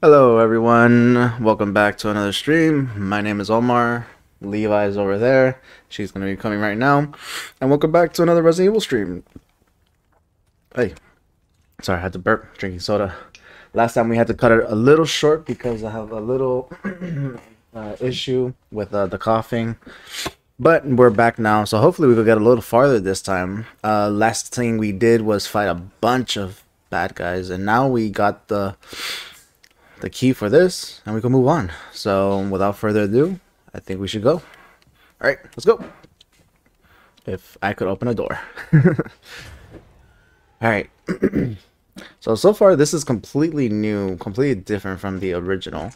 Hello everyone, welcome back to another stream. My name is Omar. Levi's over there. She's gonna be coming right now. And welcome back to another Resident Evil stream. Hey. Sorry, I had to burp drinking soda. Last time we had to cut it a little short because I have a little uh, issue with uh, the coughing. But we're back now, so hopefully we will get a little farther this time. Uh, last thing we did was fight a bunch of bad guys, and now we got the the key for this, and we can move on. So without further ado, I think we should go. All right, let's go. If I could open a door. All right. so so far this is completely new, completely different from the original.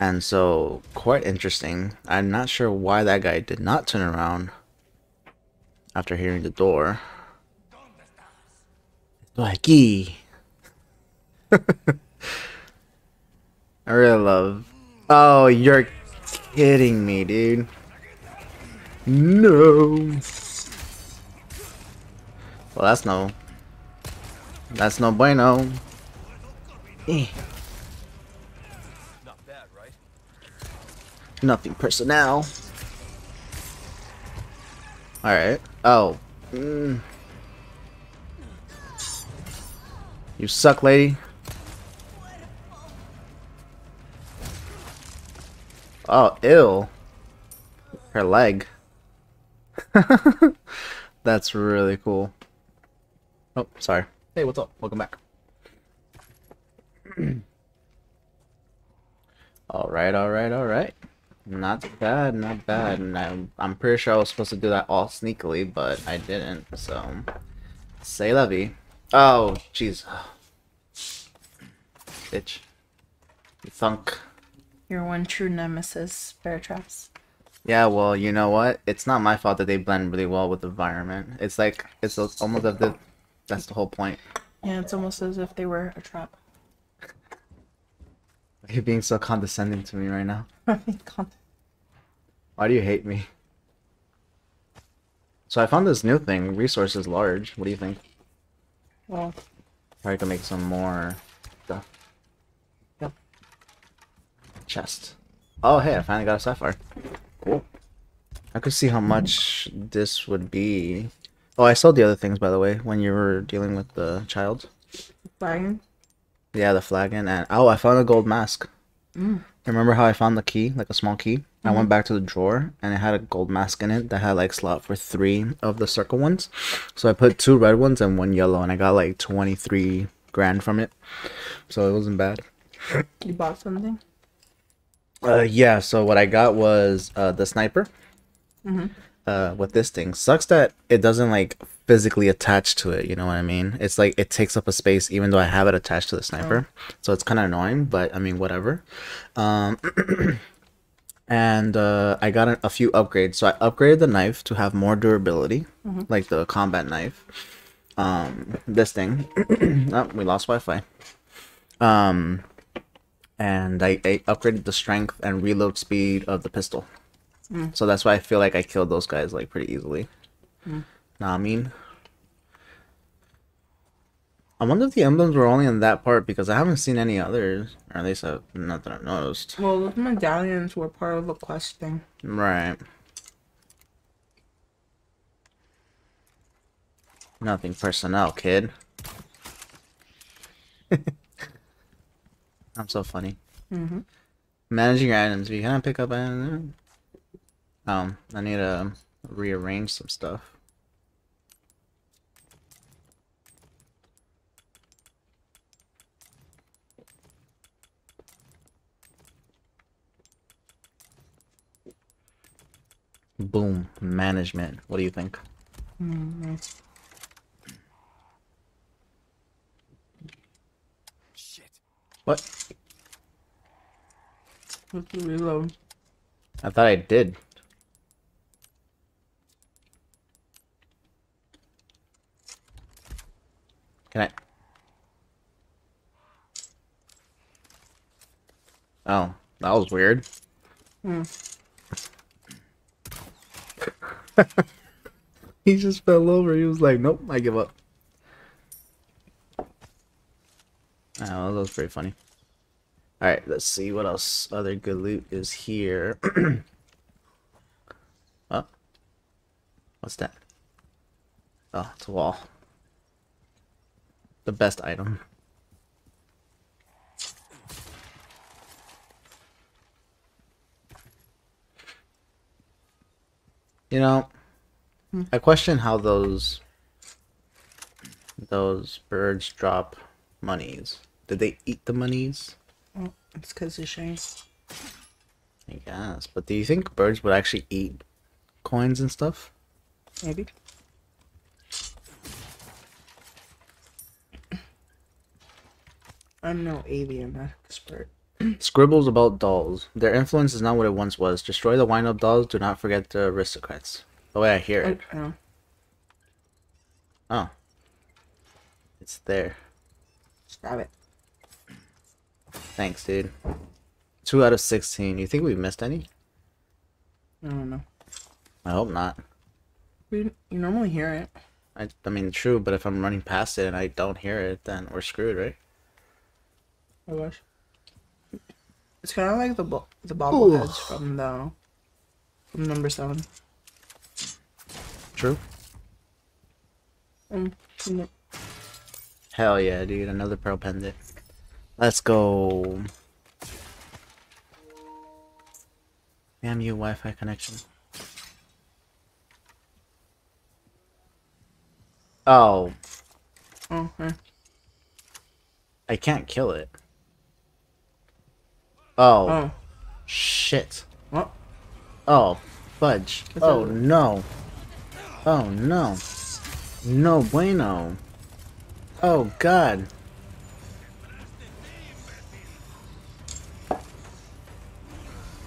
And so quite interesting. I'm not sure why that guy did not turn around after hearing the door. Estoy aquí. I really love. Oh, you're kidding me, dude. No. Well, that's no. That's no bueno. Eh. Not bad, right? Nothing personnel. Alright. Oh. Mm. You suck, lady. Oh, ill. Her leg. That's really cool. Oh, sorry. Hey, what's up? Welcome back. alright, alright, alright. Not bad, not bad. And I'm, I'm pretty sure I was supposed to do that all sneakily, but I didn't, so... Say la vie. Oh, jeez. Bitch. You thunk. Your one true nemesis, bear traps. Yeah, well, you know what? It's not my fault that they blend really well with the environment. It's like, it's almost of the... That's the whole point. Yeah, it's almost as if they were a trap. You're being so condescending to me right now. I mean, con- Why do you hate me? So I found this new thing, resources large. What do you think? well, Probably can make some more stuff. Yep. Chest. Oh, hey, I finally got a sapphire. Cool. I could see how much this would be. Oh, I sold the other things, by the way, when you were dealing with the child. flagon. Yeah, the flagon, and oh, I found a gold mask. Mm. Remember how I found the key, like a small key? I went back to the drawer, and it had a gold mask in it that had like slot for three of the circle ones. So I put two red ones and one yellow, and I got like twenty three grand from it. So it wasn't bad. You bought something? Uh, yeah. So what I got was uh the sniper. Mhm. Uh, with this thing sucks that it doesn't like physically attach to it. You know what I mean? It's like it takes up a space even though I have it attached to the sniper. So it's kind of annoying, but I mean whatever. Um, and uh, I got a, few upgrades. So I upgraded the knife to have more durability, like the combat knife. Um, this thing. oh, we lost Wi-Fi. Um, and I, I upgraded the strength and reload speed of the pistol. So that's why I feel like I killed those guys like pretty easily. Nah, I mean, I wonder if the emblems were only in that part because I haven't seen any others, or at least I've, not that I've noticed. Well, those medallions were part of a quest thing. Right. Nothing personnel, kid. I'm so funny. Mm-hmm. Managing your items. You cannot pick up items. Um, I need to rearrange some stuff. Boom. Management. What do you think? Mm-hmm. Shit. What? Let's reload. I thought I did. Can I? Oh, that was weird. Hmm. he just fell over. He was like, "Nope, I give up." Oh, that was pretty funny. All right, let's see what else other good loot is here. oh, what's that? Oh, it's a wall. The best item. You know, hmm. I question how those those birds drop monies. Did they eat the monies? Oh, it's because of Shane. I guess. But do you think birds would actually eat coins and stuff? Maybe. I'm no avian expert. Scribbles about dolls. Their influence is not what it once was. Destroy the wind up dolls. Do not forget the aristocrats. The way I hear it. oh. Oh. It's there. Just grab it. Thanks, dude. Two out of 16. You think we missed any? I don't know. I hope not. We, you normally hear it. I, I mean, true, but if I'm running past it and I don't hear it, then we're screwed, right? Oh gosh. It's kind of like the bo- the bobbleheads from the from number seven. True. Um, the- Hell yeah, dude. Another pearl pendant. Let's go. Damn you, Wi Fi connection. Oh, oh, okay. I can't kill it. Oh, Oh, shit. what? Oh, fudge. Oh, no. Oh, no. No bueno. Oh, God.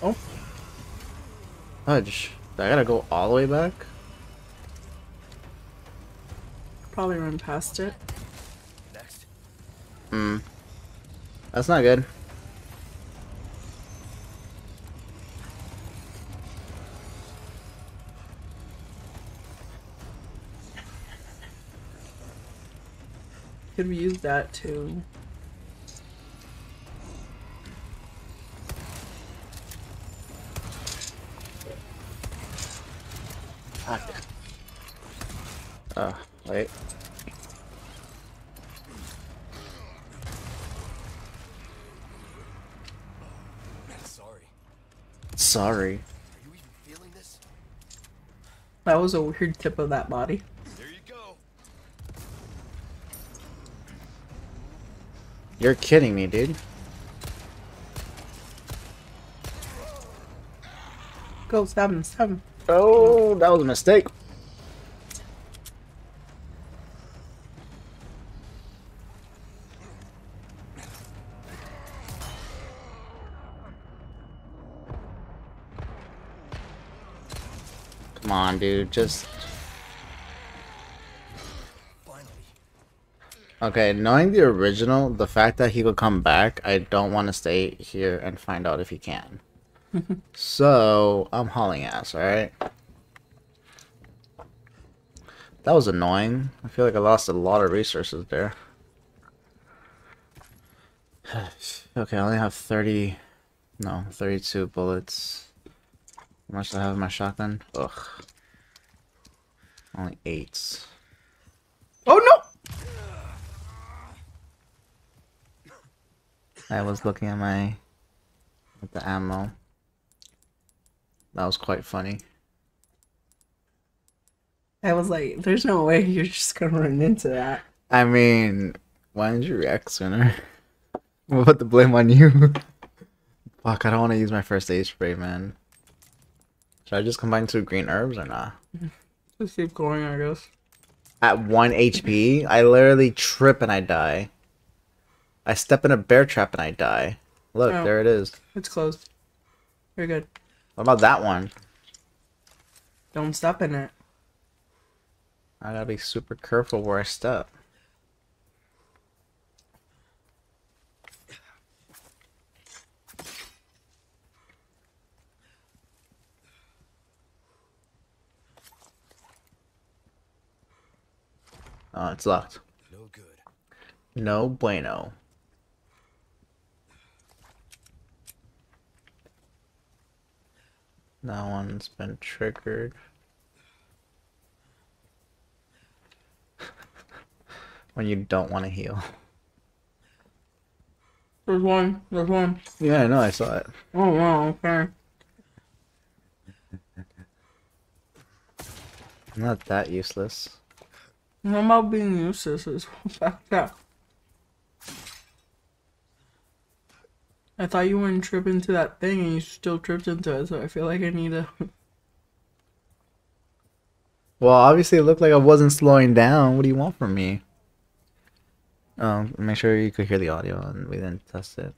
Oh, Fudge. I gotta go all the way back? probably run past it. Next. Hmm. That's not good. Could we use that to? Fuck. Oh, wait. Sorry. Sorry. Are you even feeling this? That was a weird tip of that body. There you go. You're kidding me, dude. Go stab him, stab him. Oh, that was a mistake. Come on, dude. Just Finally. Okay. Knowing the original, the fact that he would come back, I don't want to stay here and find out if he can. so I'm hauling ass. All right. That was annoying. I feel like I lost a lot of resources there. okay, I only have 30, no, 32 bullets. How much do I have in my shotgun? Ugh. Only eight. Oh no! I was looking at my, at the ammo. That was quite funny. I was like, there's no way you're just gonna run into that. I mean, why didn't you react sooner? We'll put the blame on you. Fuck, I don't want to use my first aid spray, man. Should I just combine two green herbs or not? Just keep going, I guess. At 1 HP, I literally trip and I die. I step in a bear trap and I die. Look, Oh. there it is. It's closed. You're good. What about that one? Don't step in it. I gotta be super careful where I step. Oh, it's locked. No good. No bueno. That one's been triggered. when you don't want to heal. There's one. There's one. Yeah, I know, I saw it. Oh wow. Okay. I'm not that useless. What about being useless? Is fact that. I thought you wouldn't trip into that thing, and you still tripped into it. So I feel like I need to. Well, obviously it looked like I wasn't slowing down. What do you want from me? Um, make sure you could hear the audio and we then test it.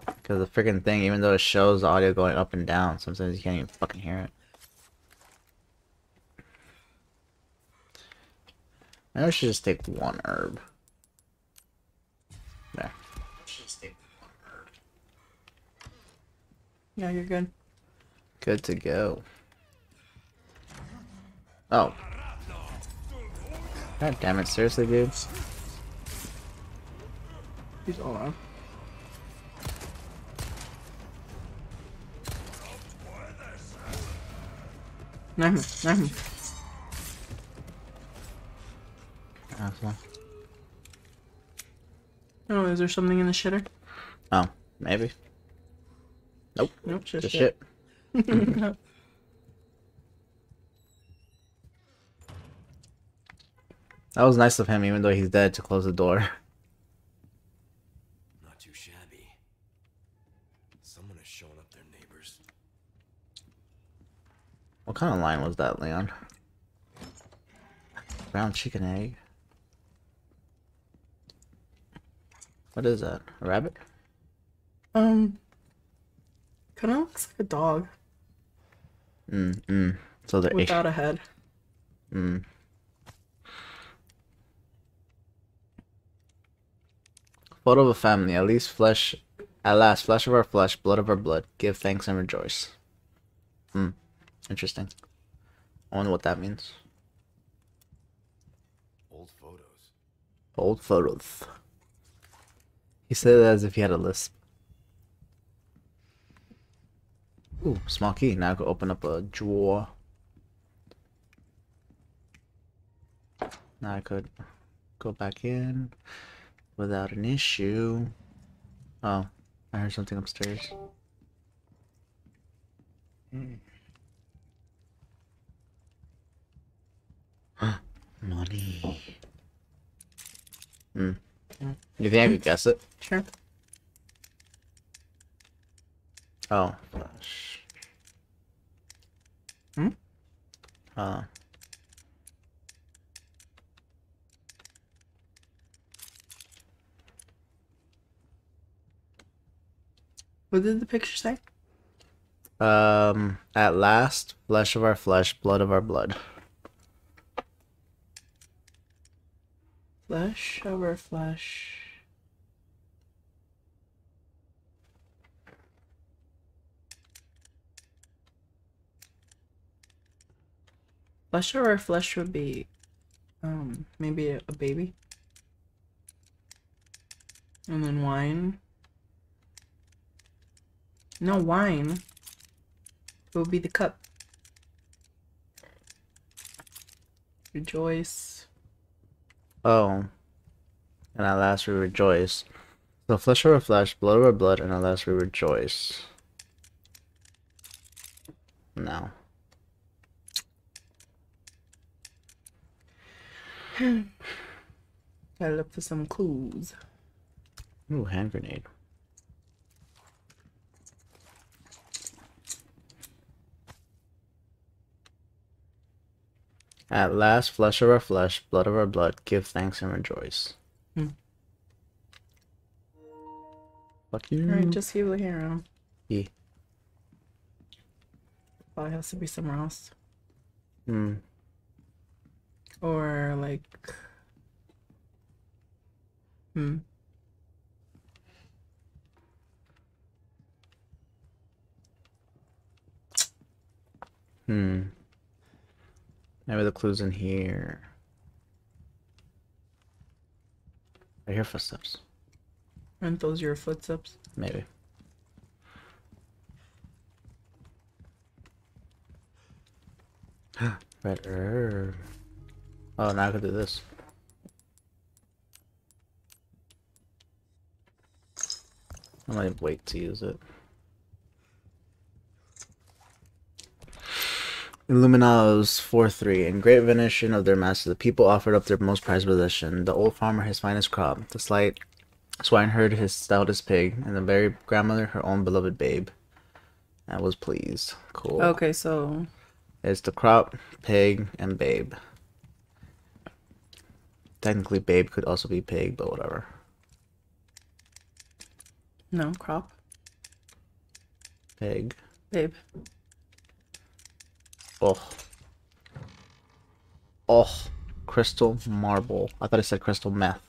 Because the freaking thing, even though it shows the audio going up and down, sometimes you can't even fucking hear it. Maybe I should just take one herb. There. Yeah, you're good. Good to go. Oh. God damn it, seriously, dude? He's all around. Knife him, knife him. Asshole. Oh, is there something in the shitter? Oh, maybe. Nope. Nope, just, Just shit. shit. That was nice of him, even though he's dead, to close the door. Not too shabby. Someone has shown up their neighbors. What kind of line was that, Leon? Brown chicken egg. What is that? A rabbit? Um, kind of looks like a dog Mm, mm. So they're without a head. Mm. Photo of a family, at least flesh, at last, flesh of our flesh, blood of our blood. Give thanks and rejoice. Hmm. Interesting. I wonder what that means. Old photos. Old photos. He said it as if he had a lisp. Ooh, small key. Now I can open up a drawer. Now I could go back in without an issue. Oh, I heard something upstairs. Money. Hmm. You think I could guess it? Sure. Oh, flash. Hmm? Uh. What did the picture say? Um, at last, flesh of our flesh, blood of our blood. Flesh Our flesh. Flesh over flesh would be, um, maybe a, a baby. And then wine. No wine. Would be the cup. Rejoice. Oh. And at last we rejoice. So flesh our flesh, blood our blood, and at last we rejoice. No. Gotta look for some clues. Ooh, hand grenade. At last, flesh of our flesh, blood of our blood, give thanks and rejoice. Hmm. Fuck you. Alright, just keep looking around. Yeah. Probably has to be somewhere else. Hmm. Or like Hmm. Hmm. Maybe the clue's in here. I hear footsteps. Aren't those your footsteps? Maybe. Red herb. Oh, now I can do this. I might wait to use it. Illuminados 4-3. In great veneration of their master, the people offered up their most prized possession. The old farmer his finest crop, the slight swineherd his stoutest pig, and the very grandmother her own beloved babe. I was pleased. Cool. Okay, so It's the crop, pig, and babe. Technically, babe could also be pig, but whatever. no crop, Pig. babe. Oh. Oh. Crystal marble. I thought it said crystal meth.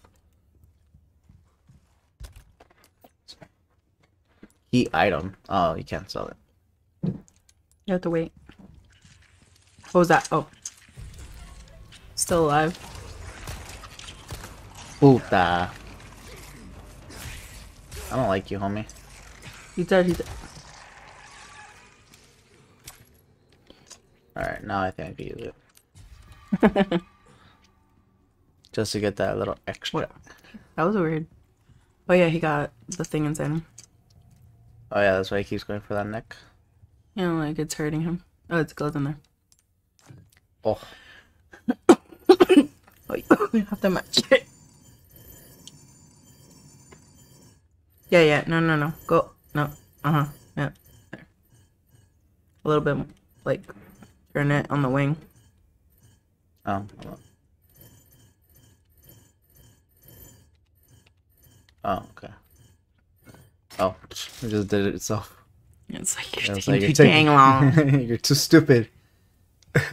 Heat item. Oh, you can't sell it. You have to wait. What was that? Oh, still alive. Puta. I don't like you, homie. He dead. He dead. Alright, now I think I can use it. Just to get that little extra. What? That was weird. Oh yeah, he got the thing inside him. Oh yeah, that's why he keeps going for that neck. You know, like it's hurting him. Oh, it's gloves in there. Oh. Oh, you have to match it. Yeah, yeah. No, no, no. Go. No. Uh huh. Yeah. There. A little bit, like, turn it on the wing. Oh. hold on. Oh, okay. Oh, it just did it itself. It's like you're was taking like, too dang long. You're too stupid.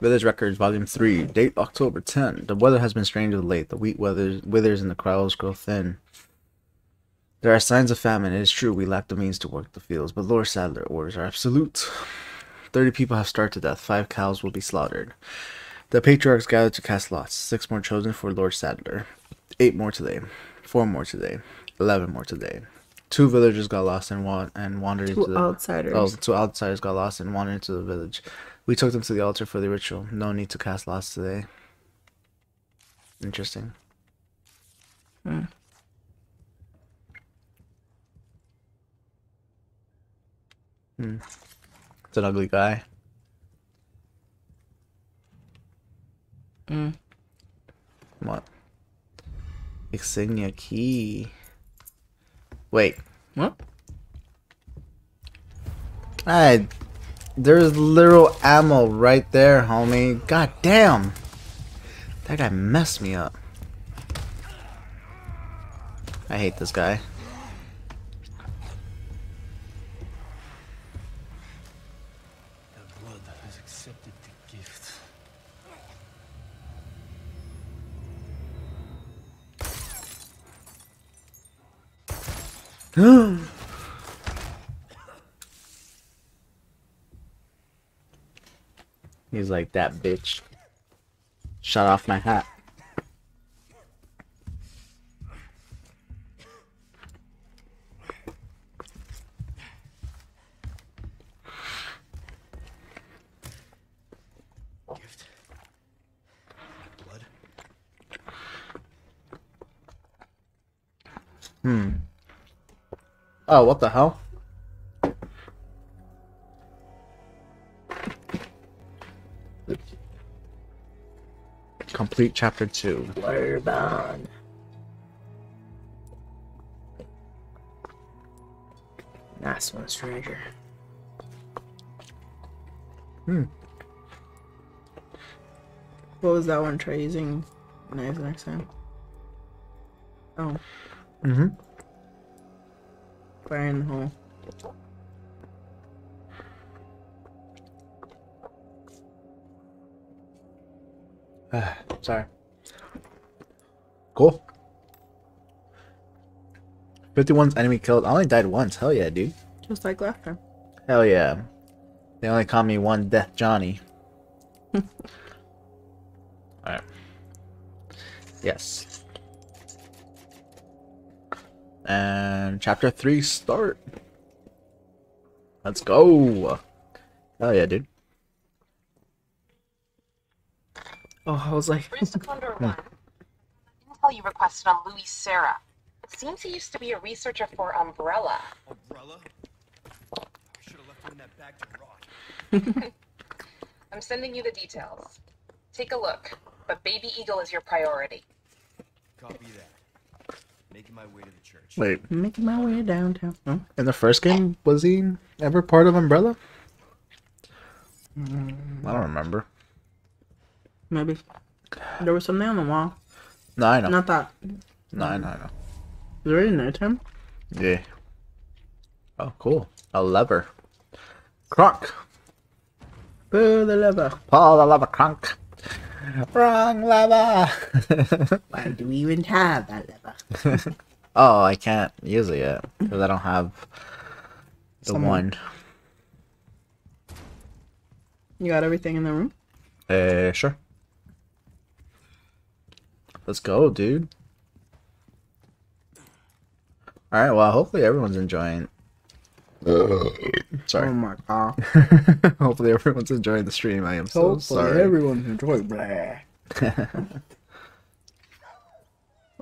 Village Records, Volume 3, date October 10. The weather has been strange of late. The wheat weathers, withers and the crows grow thin. There are signs of famine. It is true we lack the means to work the fields, but Lord Saddler orders are absolute. Thirty people have starved to death. Five cows will be slaughtered. The patriarchs gathered to cast lots. Six more chosen for Lord Saddler. Eight more today. Four more today. Eleven more today. Two villagers got lost and wa- and wandered Two into the outsiders. Oh, two outsiders got lost and wandered into the village. We took them to the altar for the ritual. No need to cast lots today. Interesting. Hmm. Hmm. It's an ugly guy. Hmm. What? Insignia key. Wait. What? I. There's literal ammo right there, homie. God damn. That guy messed me up. I hate this guy. The blood has accepted the gift. He's like, that bitch. Shut off my hat. Hmm. Oh, what the hell? Complete chapter 2. Blurb on. Nice one's treasure. Hmm. What was that one? Try using knives next time. Oh, Mm-hmm. fire in the hole. Sorry. Cool. 51 enemy killed. I only died once. Hell yeah, dude. Just like last time. Hell yeah. They only call me one Death Johnny. Alright. Yes. And chapter 3 start. Let's go. Oh yeah, dude. Oh, I was like, Bruce Condor hmm. One. Intel you requested on Luis Serra. It seems he used to be a researcher for Umbrella. Umbrella? I should have left him in that bag to rot. I'm sending you the details. Take a look, but Baby Eagle is your priority. Copy that. Making my way to the church. Wait, making my way downtown. Huh? in the first game, was he ever part of Umbrella? Mm, I don't remember. Maybe. There was something on the wall. No, I know. Not that. No, I know, I know. Is it already nighttime? Yeah. Oh, cool. A lever. Kronk. Pull the lever. Pull the lever, Kronk. Wrong lever. Why do we even have that lever? oh, I can't use it yet because I don't have the Someone- one. You got everything in the room? Uh, sure. Let's go, dude. All right. Well, hopefully everyone's enjoying. Sorry. Oh my god. hopefully everyone's enjoying the stream. I am so Hopefully sorry. everyone's enjoying blah.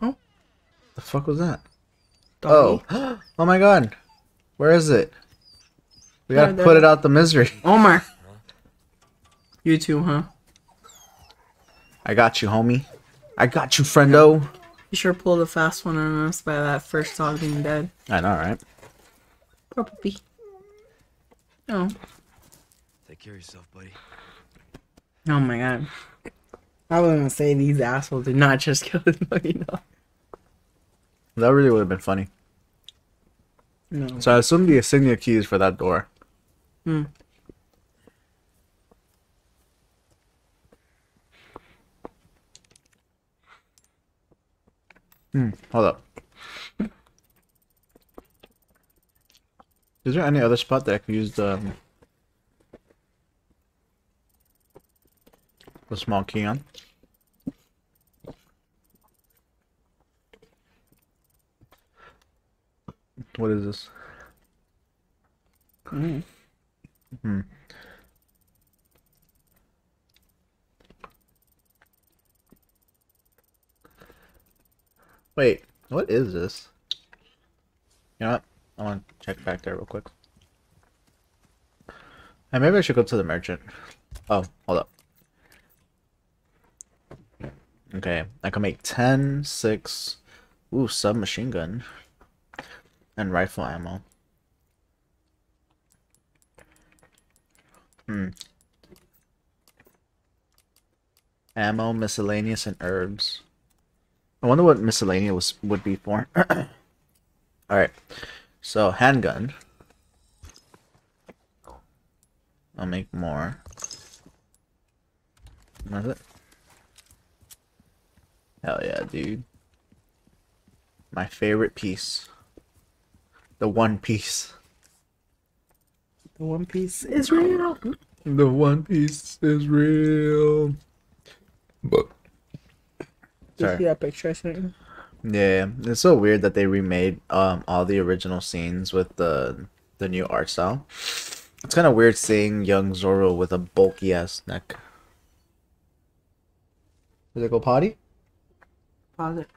oh, the fuck was that? Oh, oh my god. Where is it? We gotta put it out the misery. Oh Omar. You too, huh? I got you, homie. I got you, friendo. You sure pulled a fast one on us by that first dog being dead. I know, right? Poor puppy. Oh. Take care of yourself, buddy. Oh my god. I was gonna say these assholes did not just kill this fucking dog. That really would have been funny. No. So I assume the insignia key is for that door. Hmm. Hmm. Hold up. Is there any other spot that I could use the um, the small key on? What is this? Mm. Hmm. Wait, what is this? You know what? I want to check back there real quick. And maybe I should go to the merchant. Oh, hold up. Okay, I can make 10, 6, ooh, submachine gun, and rifle ammo. Hmm. Ammo, miscellaneous, and herbs. I wonder what miscellaneous would be for. Alright. So, handgun. I'll make more. That's it. Hell yeah, dude. My favorite piece. The one piece. The One Piece is real. The One Piece is real. But you see that picture I sent you? yeah, it's so weird that they remade um all the original scenes with the the new art style. It's kind of weird seeing young Zoro with a bulky ass neck. Did it go potty? Pause it.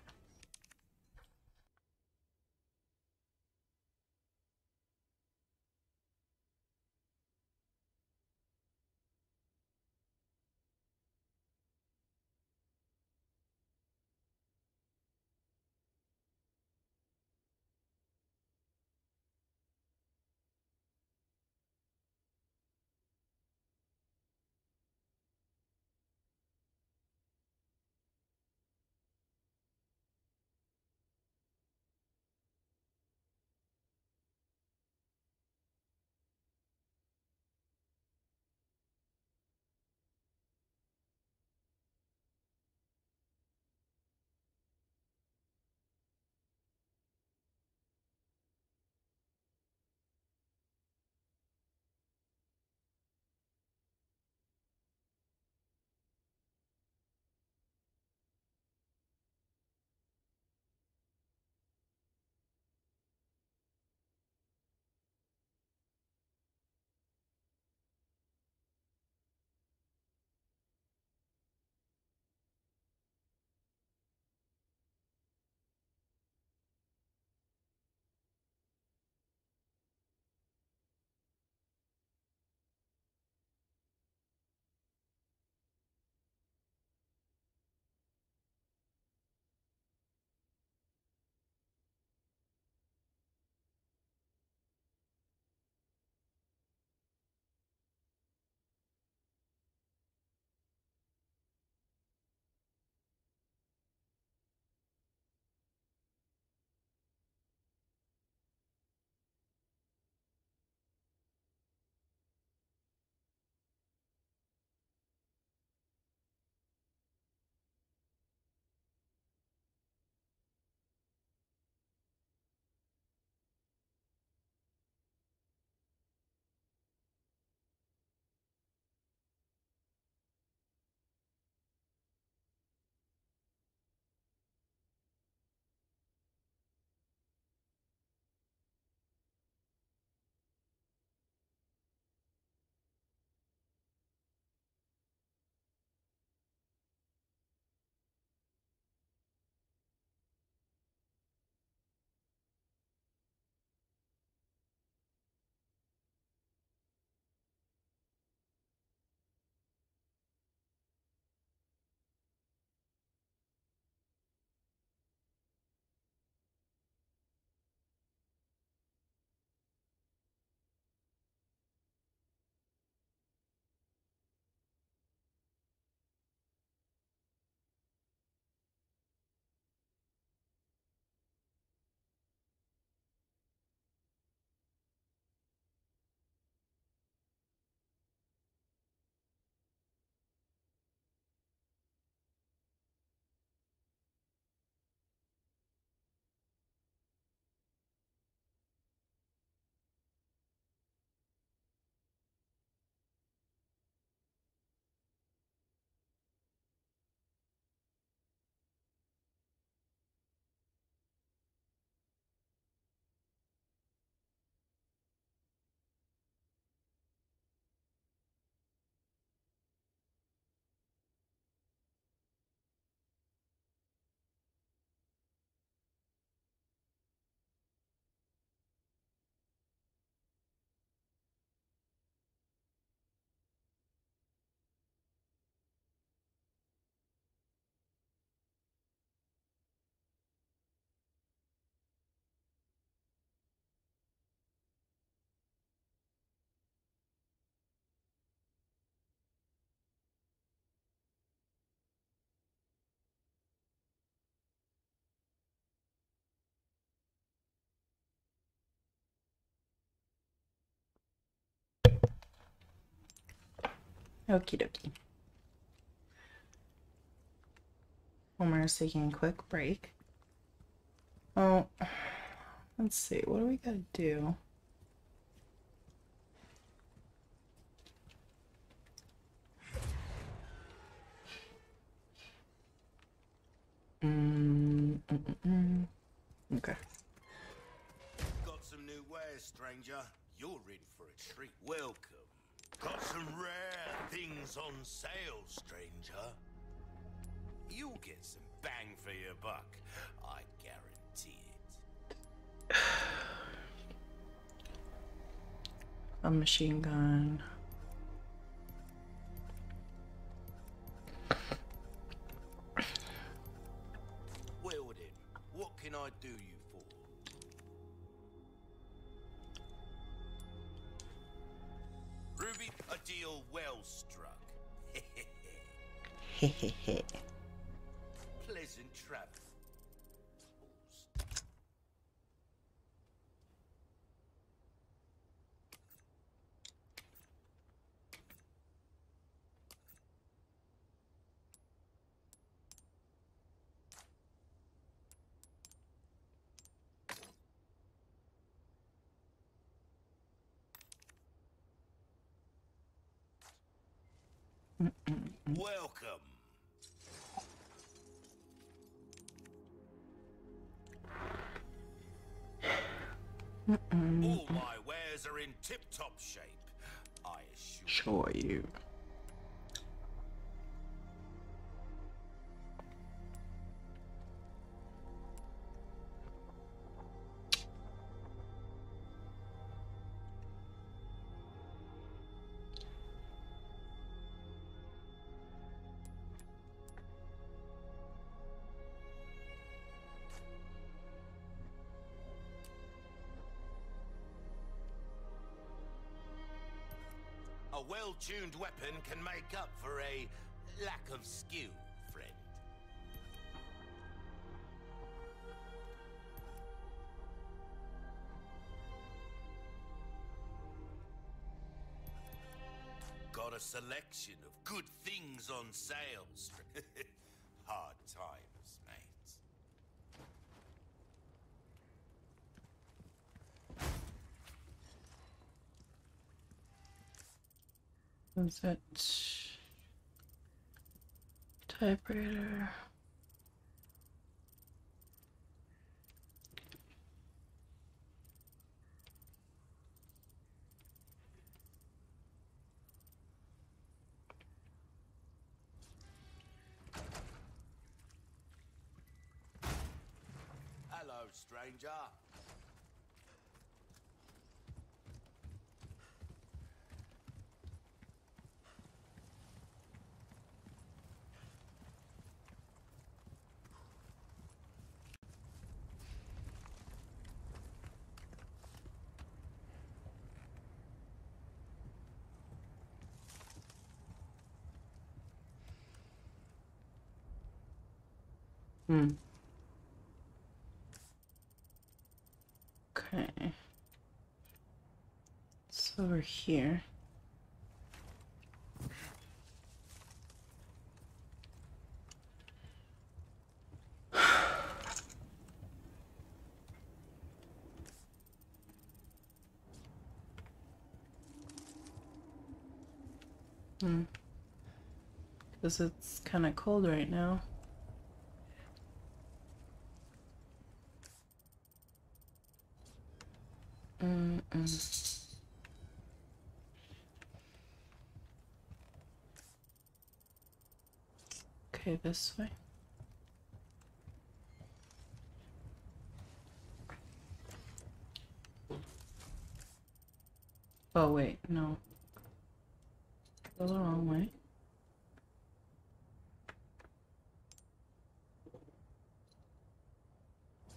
Okie dokie. Homer is taking a quick break. Oh, let's see. What do we gotta do? Mm, mm, mm, mm. Okay. Got some new wares, stranger. You're in for a treat. Welcome. Got some rare things on sale, stranger. You'll get some bang for your buck. I guarantee it. A machine gun. Pleasant All my wares are in tip-top shape. I assure Sure you. A well-tuned weapon can make up for a lack of skill, friend. Got a selection of good things on sale. Hard times, mate. Was that typewriter? Hello, stranger. Hmm. Okay. It's over here. Hmm. Because it's kind of cold right now. Mm-mm. Okay, this way. Oh, wait, no. Go the wrong way.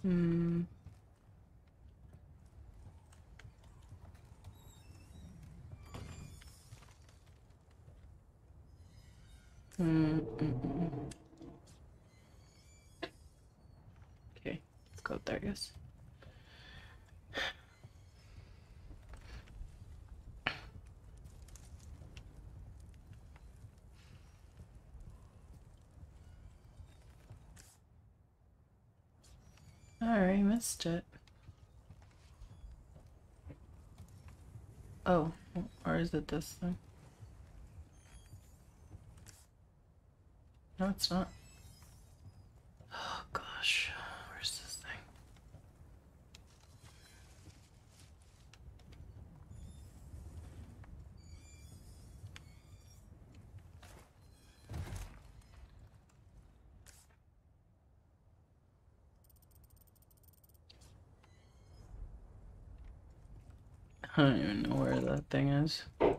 Hmm. Mm, mm, mm, mm. Okay, let's go up there, I guess. I already missed it. Oh, or is it this thing? No, it's not. Oh gosh, where's this thing? I don't even know where that thing is. Oh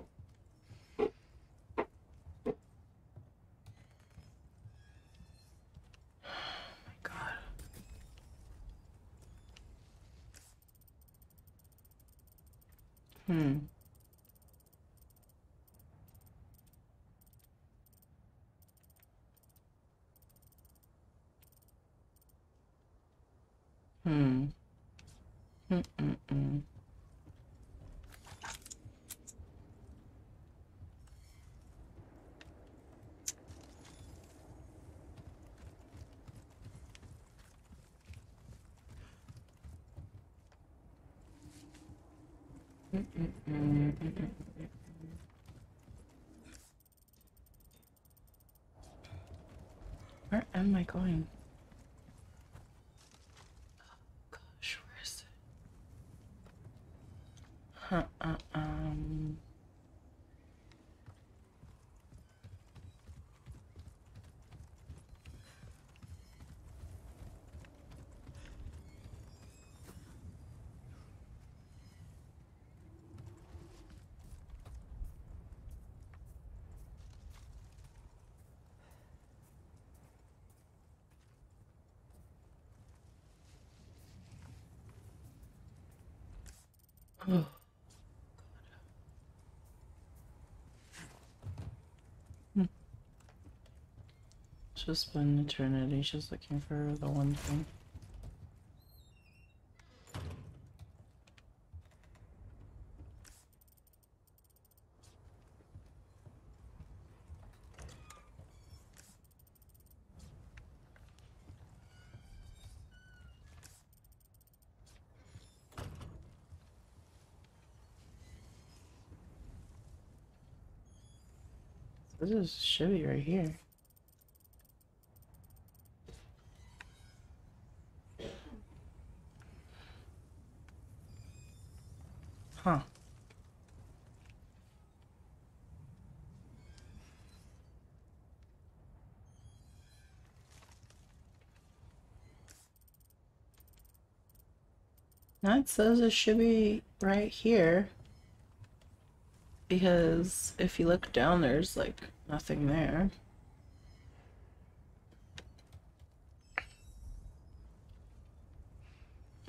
my god. Hmm. Hmm. Mm-mm-mm. Where am I going? Oh, gosh, where is it? Huh, uh, um. Oh. Hmm. Just been eternity, just looking for the one thing. This is Chevy right here. Huh. It says it should be right here. Because if you look down, there's like nothing there.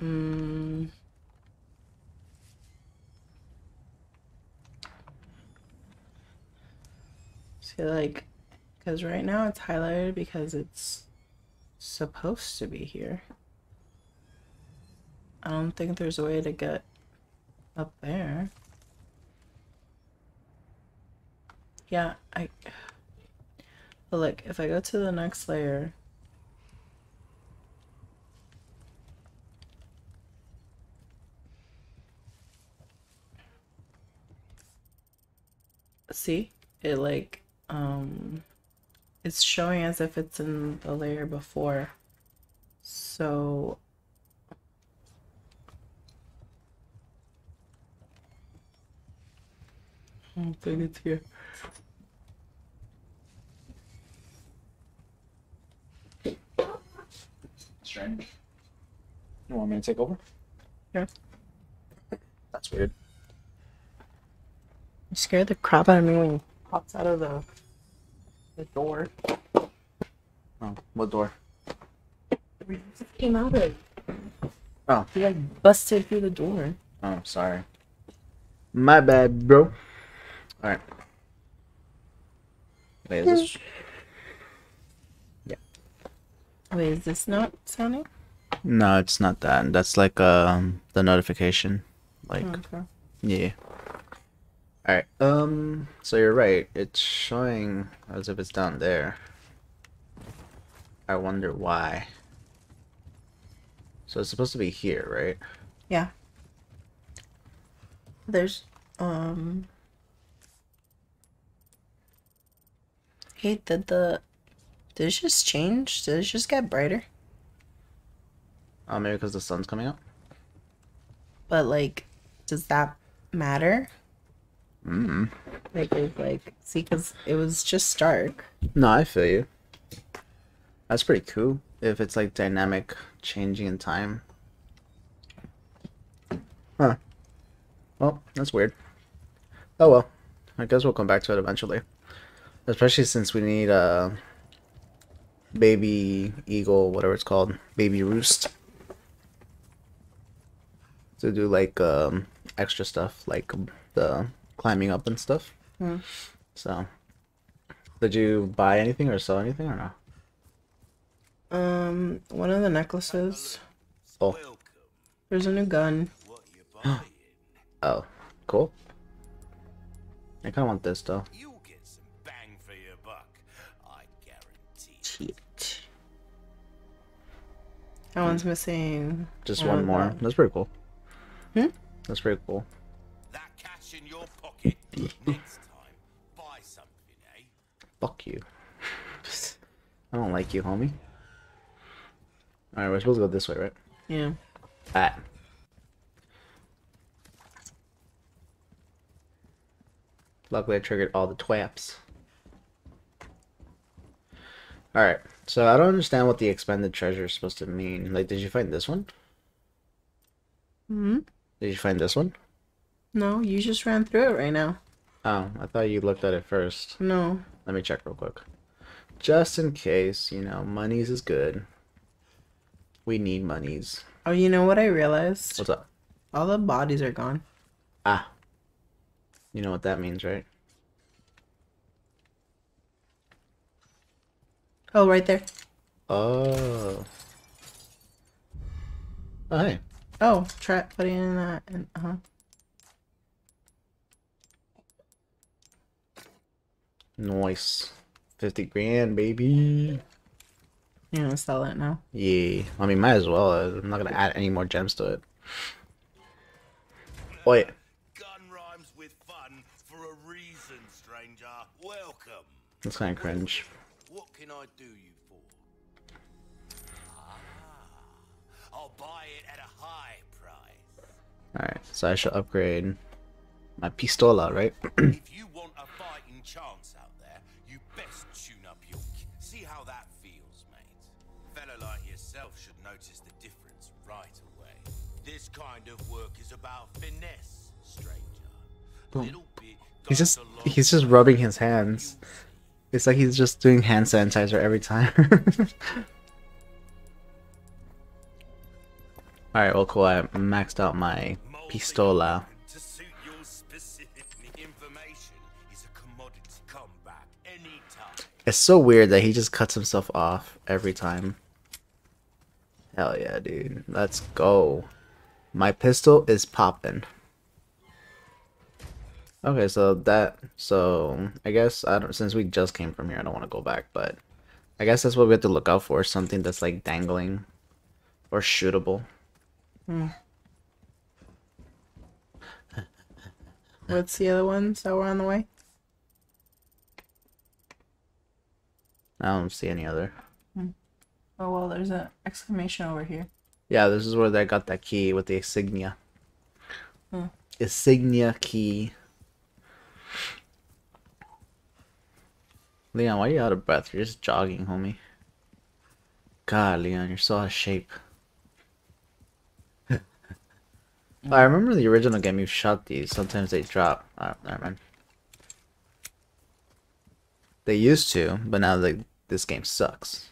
Mm. See, like, because right now it's highlighted because it's supposed to be here. I don't think there's a way to get up there. Yeah, I. But look, if I go to the next layer. See? It like, um. It's showing as if it's in the layer before. So. Oh, I don't think it's here. Strange. You want me to take over? Yeah. That's weird. You scared the crap out of me when you popped out of the the door. Oh, what door? We just came out of. Oh. You like busted through the door. Oh, sorry. My bad, bro. Alright. Wait, is this... Yeah. Wait, is this not sounding? No, it's not that. That's like um the notification. Like Okay. yeah. Alright. Um so you're right. It's showing as if it's down there. I wonder why. So it's supposed to be here, right? Yeah. There's um Hey, did the did it just change? Did it just get brighter? Oh, maybe because the sun's coming up? But like, does that matter? Mm. Like, it's like, see, because it was just dark. No, I feel you. That's pretty cool. If it's like dynamic changing in time. Huh. Well, that's weird. Oh well. I guess we'll come back to it eventually. Especially since we need a baby eagle, whatever it's called, baby roost. To do like um extra stuff like the climbing up and stuff. Hmm. So did you buy anything or sell anything or no? Um, one of the necklaces. Oh. There's a new gun. What you buying? Oh, cool. I kind of want this though. That one's missing. Just one one more. them. That's pretty cool. Hmm? That's pretty cool. That cash in your pocket. Next time, buy something, eh? Fuck you. I don't like you, homie. Alright, we're supposed to go this way, right? Yeah. Ah. Luckily, I triggered all the twaps. Alright, so I don't understand what the expended treasure is supposed to mean. Like, did you find this one? Hmm. Did you find this one? No, you just ran through it right now. Oh, I thought you looked at it first. No. Let me check real quick. Just in case, you know, monies is good. We need monies. Oh, you know what I realized? What's up? All the bodies are gone. Ah. You know what that means, right? Oh, right there. Oh. Oh, hey. Oh, try putting in that. And, uh huh. Nice. 50 grand, baby. You gonna sell it now? Yeah. I mean, might as well. I'm not gonna add any more gems to it. Wait. Gun rhymes with fun for a reason, stranger. Welcome. That's kind of cringe. What can I do you for? Ah, I'll buy it at a high price. Alright, so I shall upgrade my pistola, right? if you want a fighting chance out there, you best tune up your. k- See how that feels, mate. A Fella like yourself should notice the difference right away. This kind of work is about finesse, stranger. Boom. Little bit He's just he's just rubbing his hands. It's like he's just doing hand sanitizer every time. Alright, well cool, I maxed out my pistola. It's so weird that he just cuts himself off every time. Hell yeah, dude. Let's go. My pistol is popping. Okay, so that so I guess I don't since we just came from here, I don't want to go back, but I guess that's what we have to look out for, something that's like dangling or shootable. What's the other ones that were on the way? I don't see any other. Oh well, there's an exclamation over here. Yeah, this is where they got that key with the insignia. Hmm. Insignia key. Leon, why are you out of breath? You're just jogging, homie. God, Leon, you're so out of shape. I remember the original game you shot these. Sometimes they drop. Oh, never mind. They used to, but now they, this game sucks.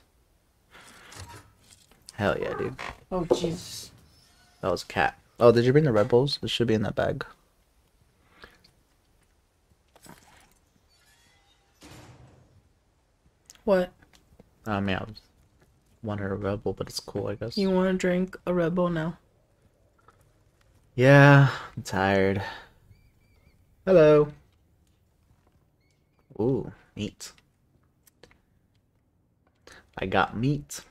Hell yeah, dude. Oh Jesus. That was a cat. Oh, did you bring the Red Bulls? It should be in that bag. What? I mean, I was wanted a Red Bull, but it's cool, I guess. You want to drink a Red Bull now? Yeah, I'm tired. Hello. Ooh, meat. I got meat.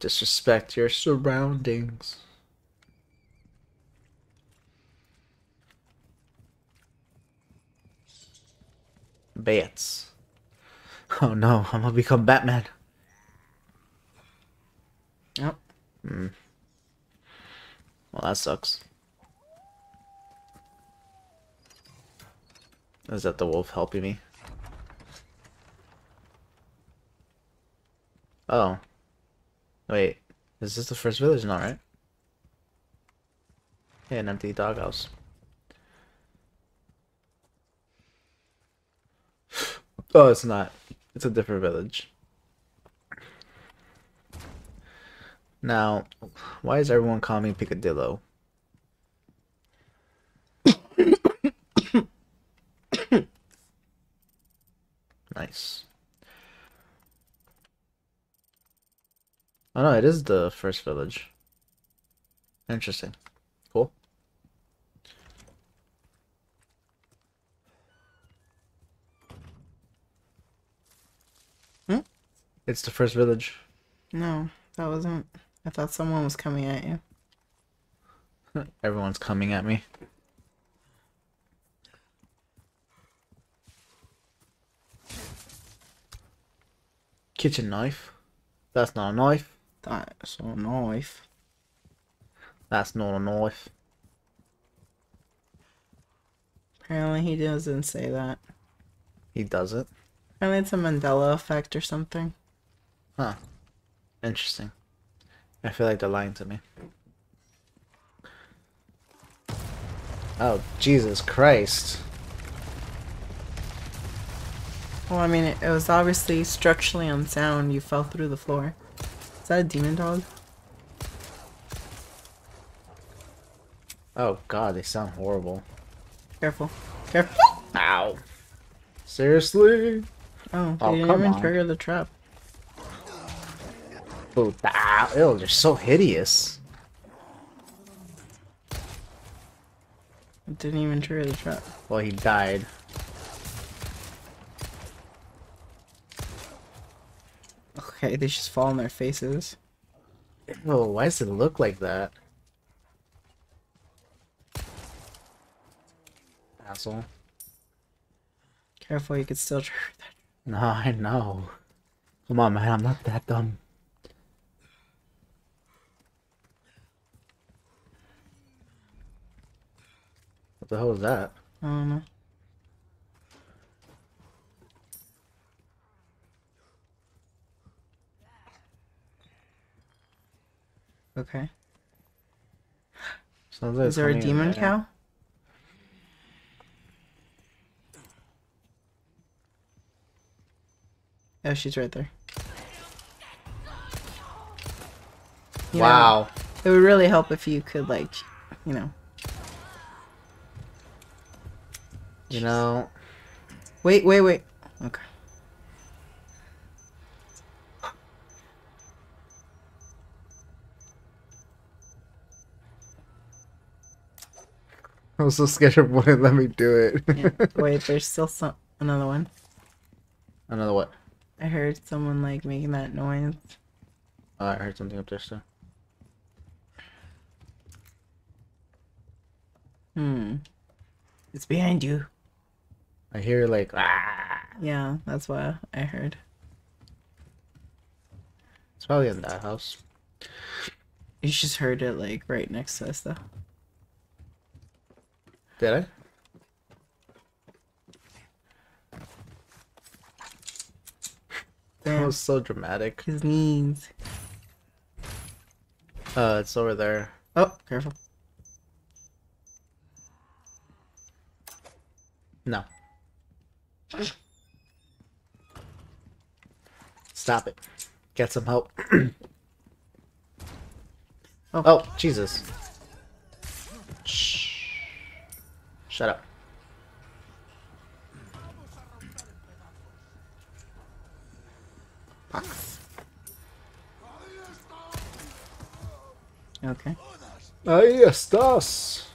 Disrespect your surroundings. Bats. Oh no, I'm gonna become Batman. Yep. Hmm. Well, that sucks. Is that the wolf helping me? Oh. Wait. Is this the first village? No, right? Yeah, an empty doghouse. Oh, it's not. It's a different village. Now, why is everyone calling me Picadillo? nice. Oh no, it is the first village. Interesting. Cool. Hmm? It's the first village. No, that wasn't. I thought someone was coming at you. Everyone's coming at me. Kitchen knife. That's not a knife. That's not a knife. That's not a knife. Apparently, he doesn't say that. He does it. Apparently, it's a Mandela effect or something. Huh. Interesting. I feel like they're lying to me. Oh, Jesus Christ. Well, I mean, it, it was obviously structurally unsound. You fell through the floor. Is that a demon dog? Oh god, they sound horrible. Careful. Careful. Ow. Seriously? Oh, oh they Oh, didn't come even on. trigger the trap. Ow. Ew, they're so hideous. It didn't even trigger the trap. Well, he died. Okay, they just fall on their faces. Oh, why does it look like that? Asshole. Careful, you could still trigger that. No, I know. Come on, man, I'm not that dumb. The hell is that? I don't know. Okay. Sounds like Is there a demon cow? Oh, she's right there. You know, Wow. it would really help if you could, like, you know. You know, Wait, wait, wait. Okay. I was so scared of wouldn't let me do it. Yeah. wait, there's still some another one. Another what? I heard someone like making that noise. Oh, I heard something up there still. Hmm. It's behind you. I hear like ah. Yeah, that's what I heard. It's probably in that house. You just heard it like right next to us though. Did I? That was so dramatic. his knees. Uh, it's over there. Oh, careful. No. Stop it. Get some help. Oh. oh, Jesus. Shh. Shut up. Okay. Ahí estás.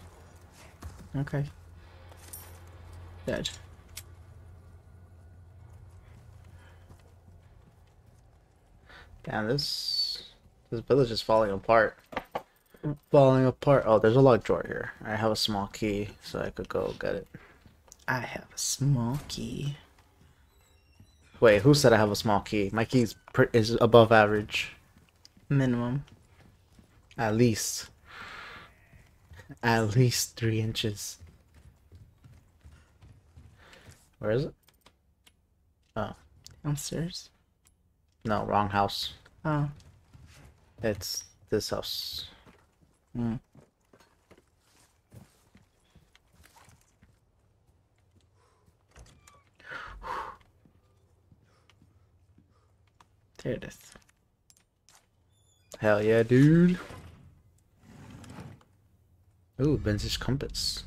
Okay. Dead. Damn, this This village is falling apart. Falling apart. Oh, there's a locked drawer here. I have a small key, so I could go get it. I have a small key. Wait, who said I have a small key? My pre- is above average, Minimum. at least. At least three inches. Where is it? Oh Downstairs. No, wrong house. Oh. It's this house. Hmm. There it is. Hell yeah, dude. Ooh, vintage compass.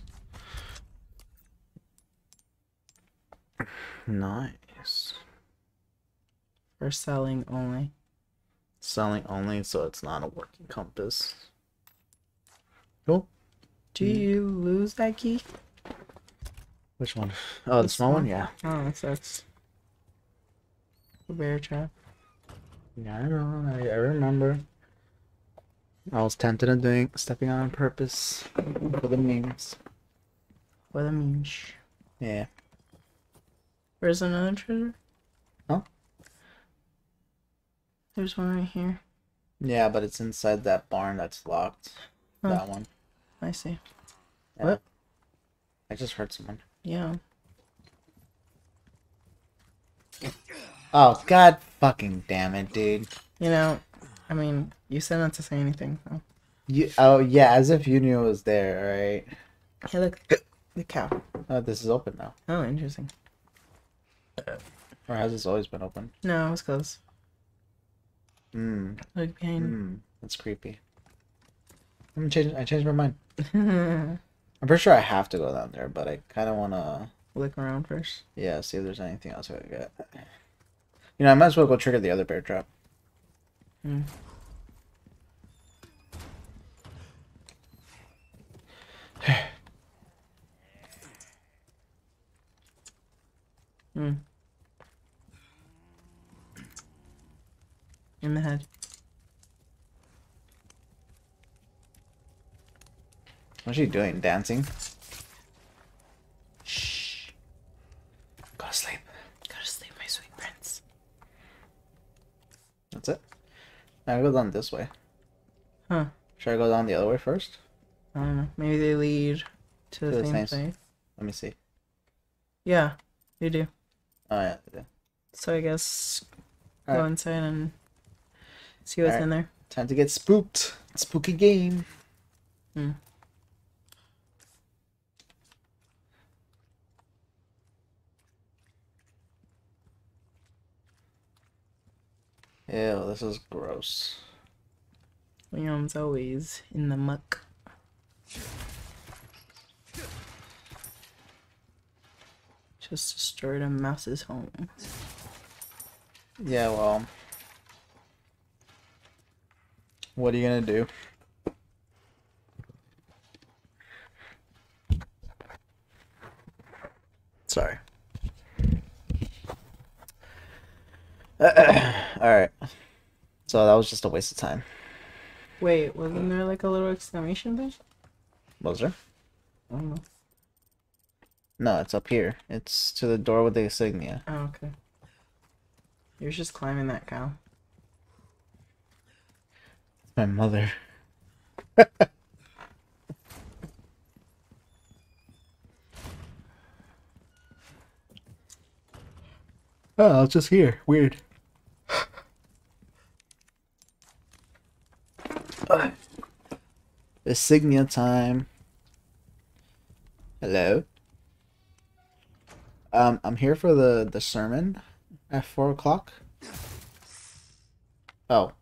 Nice. For selling only. Selling only, so it's not a working compass. Cool. Do mm. you lose that key? Which one? Oh, the This small one? one? Yeah. Oh, that sucks. The bear trap. Yeah, I know. I, I remember. I was tempted of doing stepping on purpose for the memes. What the means. Yeah. Where's another treasure? Huh? There's one right here. Yeah, but it's inside that barn that's locked. Huh. That one. I see. Yeah. What? I just heard someone. Yeah. Oh god fucking damn it, dude. You know, I mean, you said not to say anything. So. You oh yeah, as if you knew it was there, right? Hey, look. The cow. Oh, this is open now. Oh, interesting. Or has this always been open? No, it was close. Hmm. Look behind. Hmm. That's creepy. I'm change I changed my mind. Mm. I'm pretty sure I have to go down there, but I kinda wanna Look around first. yeah, see if there's anything else I could get. You know, I might as well go trigger the other bear trap. Hmm. In the head. What's she doing? Dancing? Shh. Go to sleep. Go to sleep, my sweet prince. That's it. I go down this way. Huh. Should I go down the other way first? I don't know. Maybe they lead to the, To the same same place. Let me see. Yeah, they do. Oh yeah. yeah. So I guess go Alright. inside and see what's Alright. in there. Time to get spooked. Spooky game. Hmm. Ew, this is gross. Leon's always in the muck. Just destroyed a mouse's home. Yeah, well. What are you gonna do? Sorry. Alright. So that was just a waste of time. Wait, wasn't there like a little exclamation thing? Was there? I don't know. No, it's up here. It's to the door with the insignia. Oh, okay. You're just climbing that cow. My mother. oh, it's just here. Weird. Insignia time. Hello. Um, I'm here for the the sermon at four o'clock. Oh.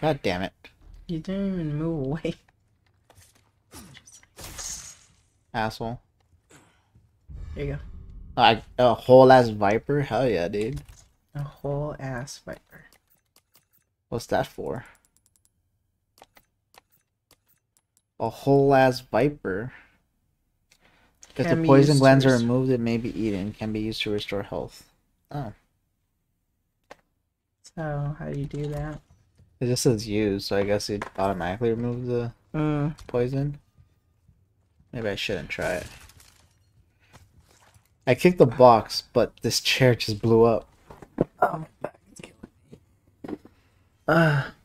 God damn it. You didn't even move away. Asshole. There you go. a whole ass viper? Hell yeah, dude. A whole ass viper. What's that for? A whole ass viper. If Can the poison glands are removed, it may be eaten. Can be used to restore health. Oh. So how do you do that? It just says use, so I guess it automatically removes the Mm. poison. Maybe I shouldn't try it. I kicked the box, but this chair just blew up. Oh, Ah.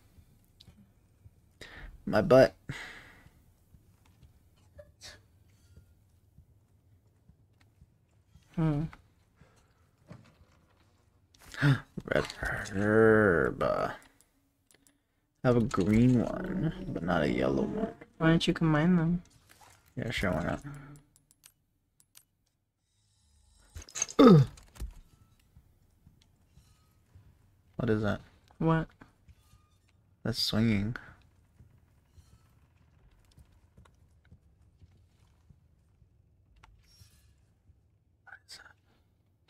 My butt. Hmm. Red herb. Have a green one, but not a yellow one. Why don't you combine them? Yeah, sure, why not? What is that? What? That's swinging.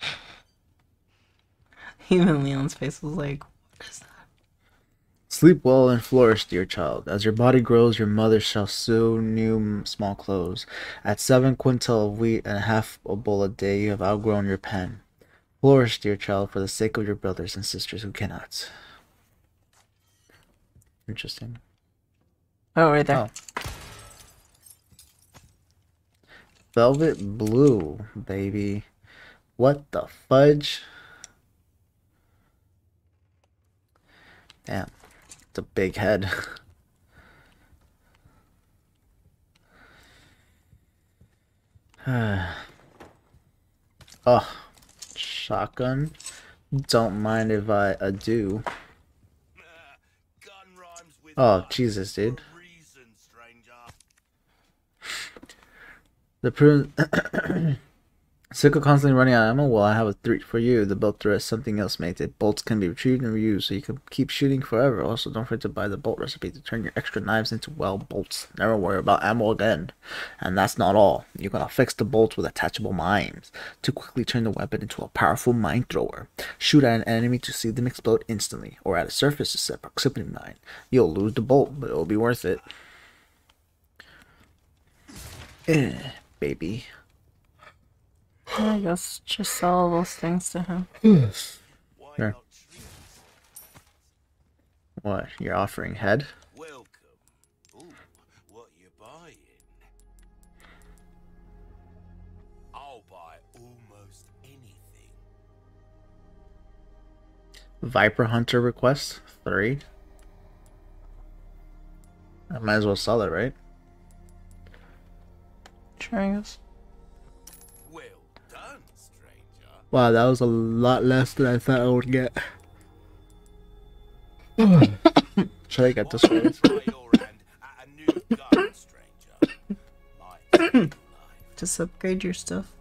Even Leon's face was like, what is that? Sleep well and flourish, dear child. As your body grows, your mother shall sew new small clothes. At seven quintal of wheat and half a bowl a day, you have outgrown your pen. Flourish, dear child, for the sake of your brothers and sisters who cannot. Interesting. Oh, right there. Oh. Velvet blue, baby. What the fudge? Damn. It's a big head. oh. Shotgun. Don't mind if I uh, do. Gun rhymes with Oh, Jesus, dude. reason. The prune Sickle constantly running out of ammo. Well, I have a three for you. The Bolt Thrower is something else made it. Bolts can be retrieved and reused, so you can keep shooting forever. Also, don't forget to buy the bolt recipe to turn your extra knives into well bolts. Never worry about ammo again. And that's not all. You're gonna fix the bolts with attachable mines to quickly turn the weapon into a powerful mine thrower. Shoot at an enemy to see them explode instantly, or at a surface to set proximity mine. You'll lose the bolt, but it'll be worth it. Eh, baby. I guess just sell all those things to him. Why Sure. What? You're offering head? Welcome. Ooh, what you buying? I'll buy almost anything. Viper Hunter request three. I might as well sell it, right? Sure, I guess. Wow, that was a lot less than I thought I would get. Should I get this one? not try your hand at a new gun, stranger? Might save your life. Just upgrade your stuff.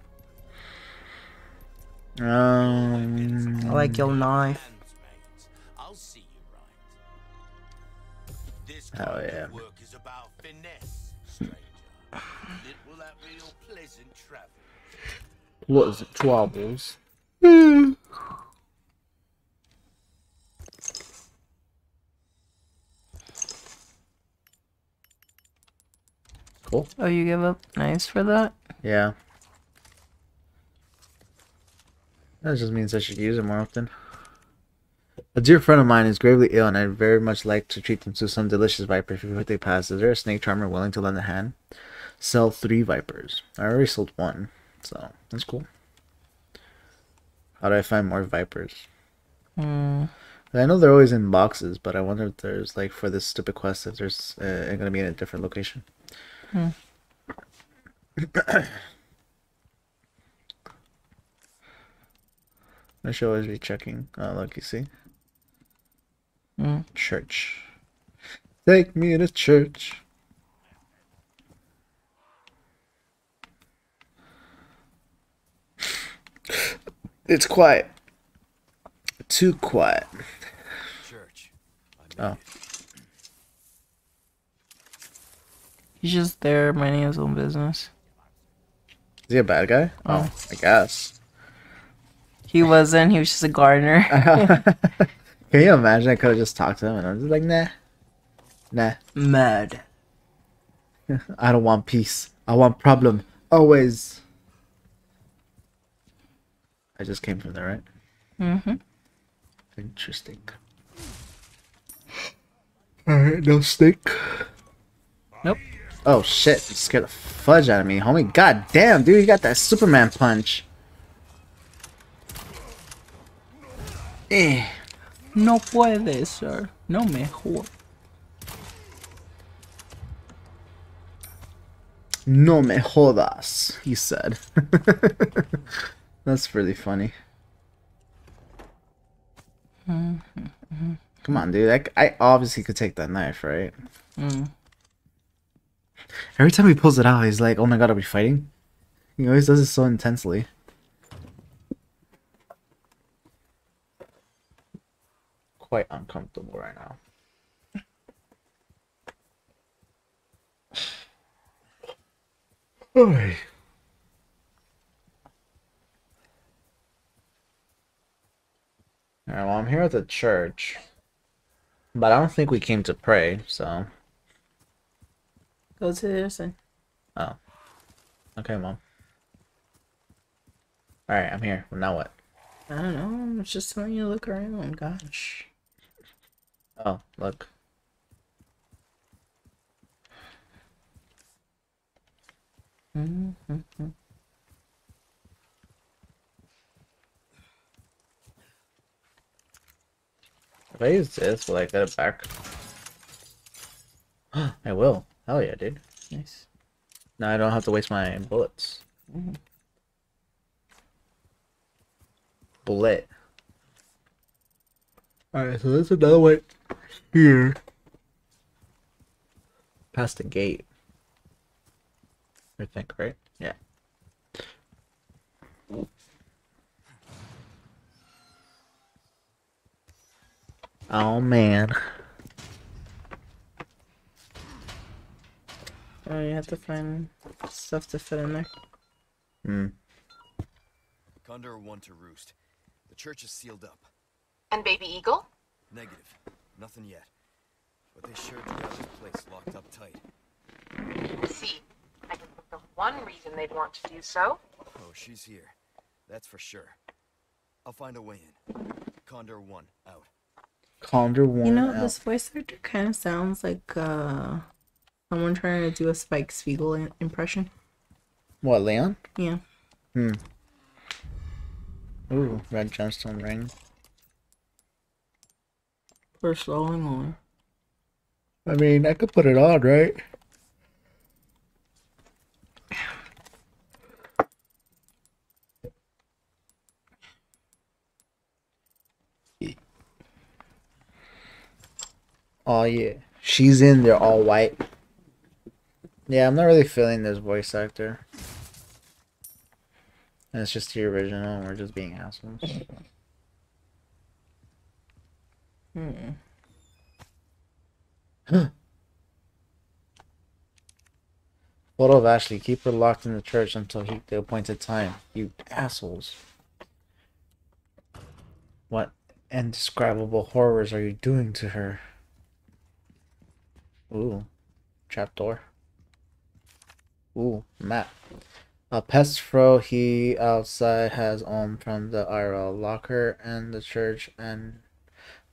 Um, I like your knife. Hands, mate. I'll see you right. This Hell yeah. of work is about finesse, stranger. it will have real pleasant travel. what is it? Twabbles. Hmm. Cool. Oh, you give up knives for that? Yeah. That just means I should use it more often. A dear friend of mine is gravely ill, and I'd very much like to treat them to some delicious viper if they pass. Is there a snake charmer willing to lend a hand? Sell three vipers. I already sold one, so that's cool. How do I find more vipers? Hmm. I know they're always in boxes, but I wonder if there's like for this stupid quest if there's uh, gonna be in a different location. Hmm. I should always be checking. Oh, look, you see, Hmm. church. Take me to church. It's quiet. Too quiet. Church. Oh. He's just there minding his own business. Is he a bad guy? Oh, oh I guess. He wasn't. He was just a gardener. Can you imagine? I could have just talked to him and I was just like, nah, nah. Mad. I don't want peace. I want problem. Always. I just came from there, right? Mm-hmm. Interesting. Alright, no snake. Nope. Oh shit, you scared the fudge out of me, homie. God damn, dude, you got that Superman punch. Eh. No puede ser. No mejor. No me jodas, he said. That's really funny. Come on, dude. I, I obviously could take that knife, right? Mm. Every time he pulls it out, he's like, oh my god, are we fighting? He always does it so intensely. Quite uncomfortable right now. Alright. Alright, well, I'm here at the church. But I don't think we came to pray, so. Go to the other side. Oh. Okay, mom. Alright, I'm here. Well, now what? I don't know. I was just telling you to look around. Gosh. Oh, look. Mm-hmm. If I use this, will I get it back? I will. Hell yeah, dude. Nice. Now I don't have to waste my bullets. Mhm. Bullet. Alright, so there's another one here. Past the gate. I think, right? Yeah. Oh man. Oh, you have to find stuff to fit in there. Hmm. Condor one to roost. The church is sealed up. And Baby Eagle? Negative. Nothing yet. But they sure do have this place locked up tight. I see. I can think of one reason they'd want to do so. Oh, she's here. That's for sure. I'll find a way in. Condor one out. You know, out. this voice actor kind of sounds like uh, someone trying to do a Spike Spiegel impression. What, Leon? Yeah. Hmm. Ooh, red gemstone ring. For slowing on. I mean, I could put it on, right? Oh yeah, she's in there all white. Yeah, I'm not really feeling this voice actor. And it's just the original, and we're just being assholes. Hmm. Photo of Ashley. Keep her locked in the church until he, the appointed time. You assholes. What indescribable horrors are you doing to her? Ooh. Trapdoor. Ooh, map. A pest throw he outside has on from the IRL locker and the church and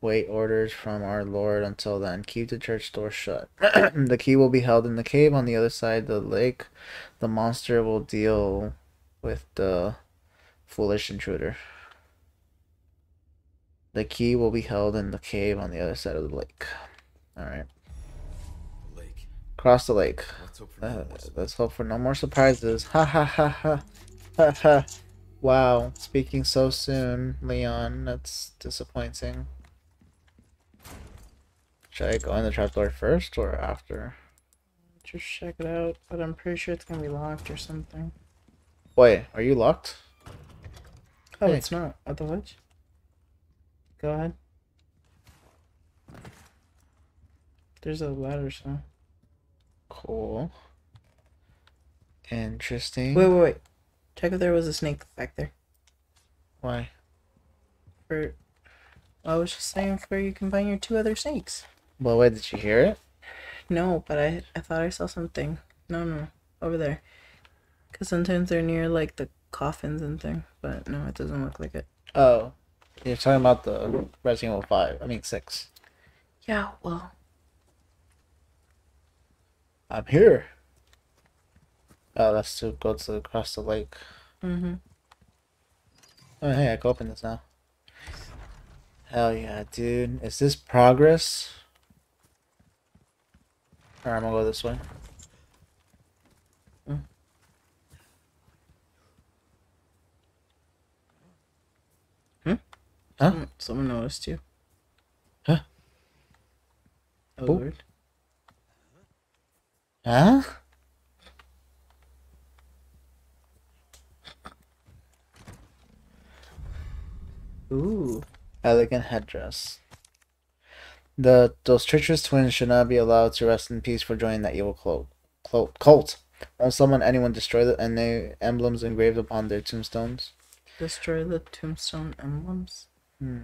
wait orders from our Lord until then. Keep the church door shut. the key will be held in the cave on the other side of the lake. The monster will deal with the foolish intruder. The key will be held in the cave on the other side of the lake. Alright. The lake. Cross the lake. Let's hope for Uh, no more let's hope for no more surprises. Ha ha ha ha. Ha ha. Wow, speaking so soon, Leon. That's disappointing. Should I go in the trapdoor first or after? Just check it out, but I'm pretty sure it's gonna be locked or something. Wait, are you locked? Oh, Hey. it's not. At the fudge? Go ahead. There's a ladder, so. Cool. Interesting. Wait, wait, wait. Check if there was a snake back there. Why? For. I was just saying for you can find your two other snakes. Well, wait, did you hear it? No, but I I thought I saw something. No, no, over there. Cause sometimes they're near like the coffins and thing, but no, it doesn't look like it. Oh, you're talking about the Resident Evil 5. I mean, 6. Yeah, well, I'm here. Oh, that's to go to across the lake. Mm-hmm. Oh, hey, I can open this now. Hell yeah, dude. Is this progress? Alright, I'm gonna go this way. Hmm? Huh? Someone noticed you. Huh? That was Oh. weird. Huh? Ooh. Elegant headdress. The those treacherous twins should not be allowed to rest in peace for joining that evil cult. Cult. cult. Won't someone anyone destroy the and the emblems engraved upon their tombstones? Destroy the tombstone emblems. Hmm.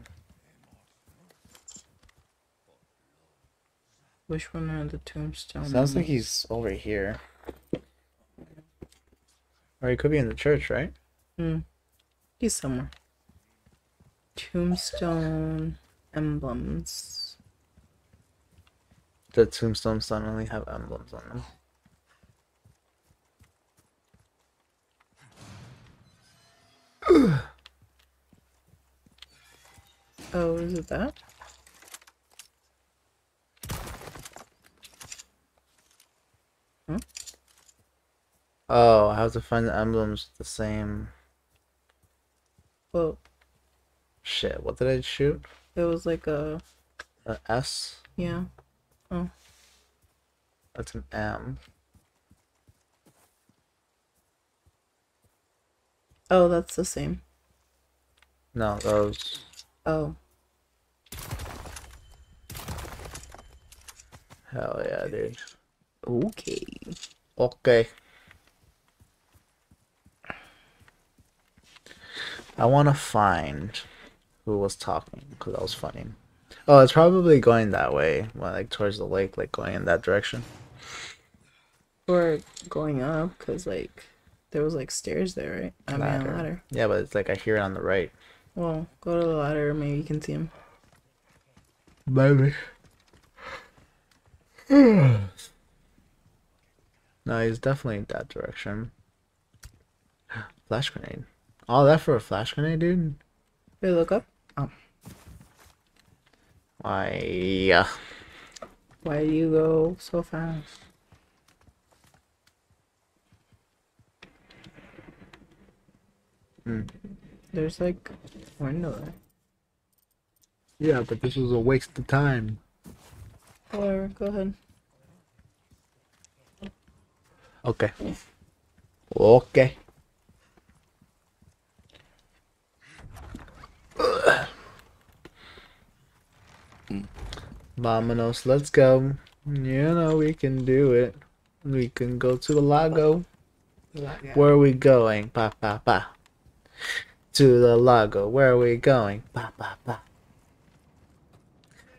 Which one are the tombstone? Sounds like he's over here. Or he could be in the church, right? Hmm. He's somewhere. Tombstone emblems. The tombstones don't only have emblems on them. Oh, is it that? Oh, I have to find the emblems the same Well, shit. What did I shoot? it was like a A S? yeah. Oh. That's an M. Oh, that's the same. No, those. Oh, Hell yeah, dude. okay. Okay. I want to find who was talking because that was funny. Oh, it's probably going that way, well, like towards the lake, like going in that direction. Or going up, cause like there was like stairs there, right? I mean, a Ladder. ladder. Yeah, but it's like I hear it on the right. Well, go to the ladder. Maybe you can see him. Maybe. no, he's definitely in that direction. Flash grenade. All that for a flash grenade, dude? Wait, look up. Oh, Why, why do you go so fast? Hmm. There's like window there. Yeah, but this was a waste of time. Whatever. Go ahead. Okay. Okay. Vamonos, let's go. You know we can do it. We can go to the lago. Where are we going? Pa pa pa. To the lago. Where are we going? Pa pa pa.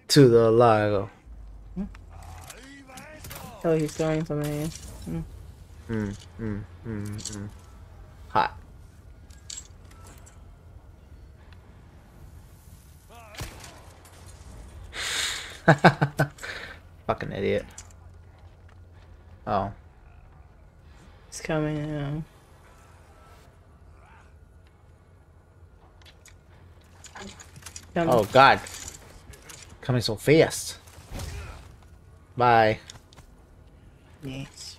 To the lago. Oh, he's throwing something. Mm, mm, mm, mm. Hot. Fucking idiot. Oh. Coming. Yeah. Coming. Oh god. Coming so fast. Bye. Yes.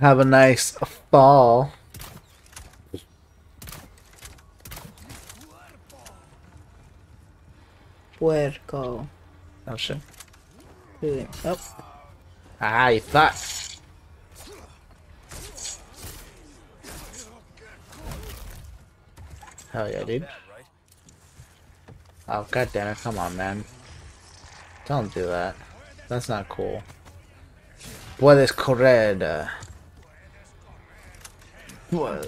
Have a nice fall. Puerco. Oh shit. Oh, Ah, you thought. Hell yeah, dude. Oh god damn it, come on man. Don't do that. That's not cool. Puedes correr. Whoa.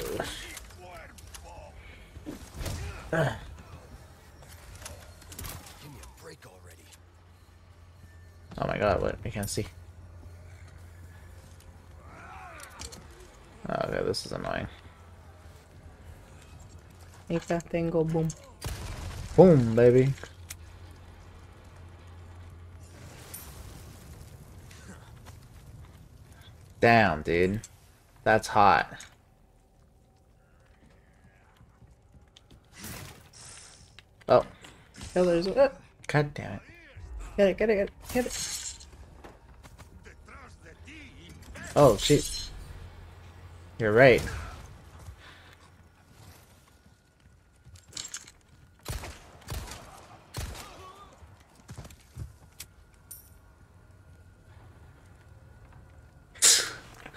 Oh my god, what? I can't see. Oh, okay, this is annoying. Ika go boom. Boom, baby. Damn, dude. That's hot. Oh, Oh, there's uh, god damn it. Get it, get it, get it, get it. Oh, shit. You're right.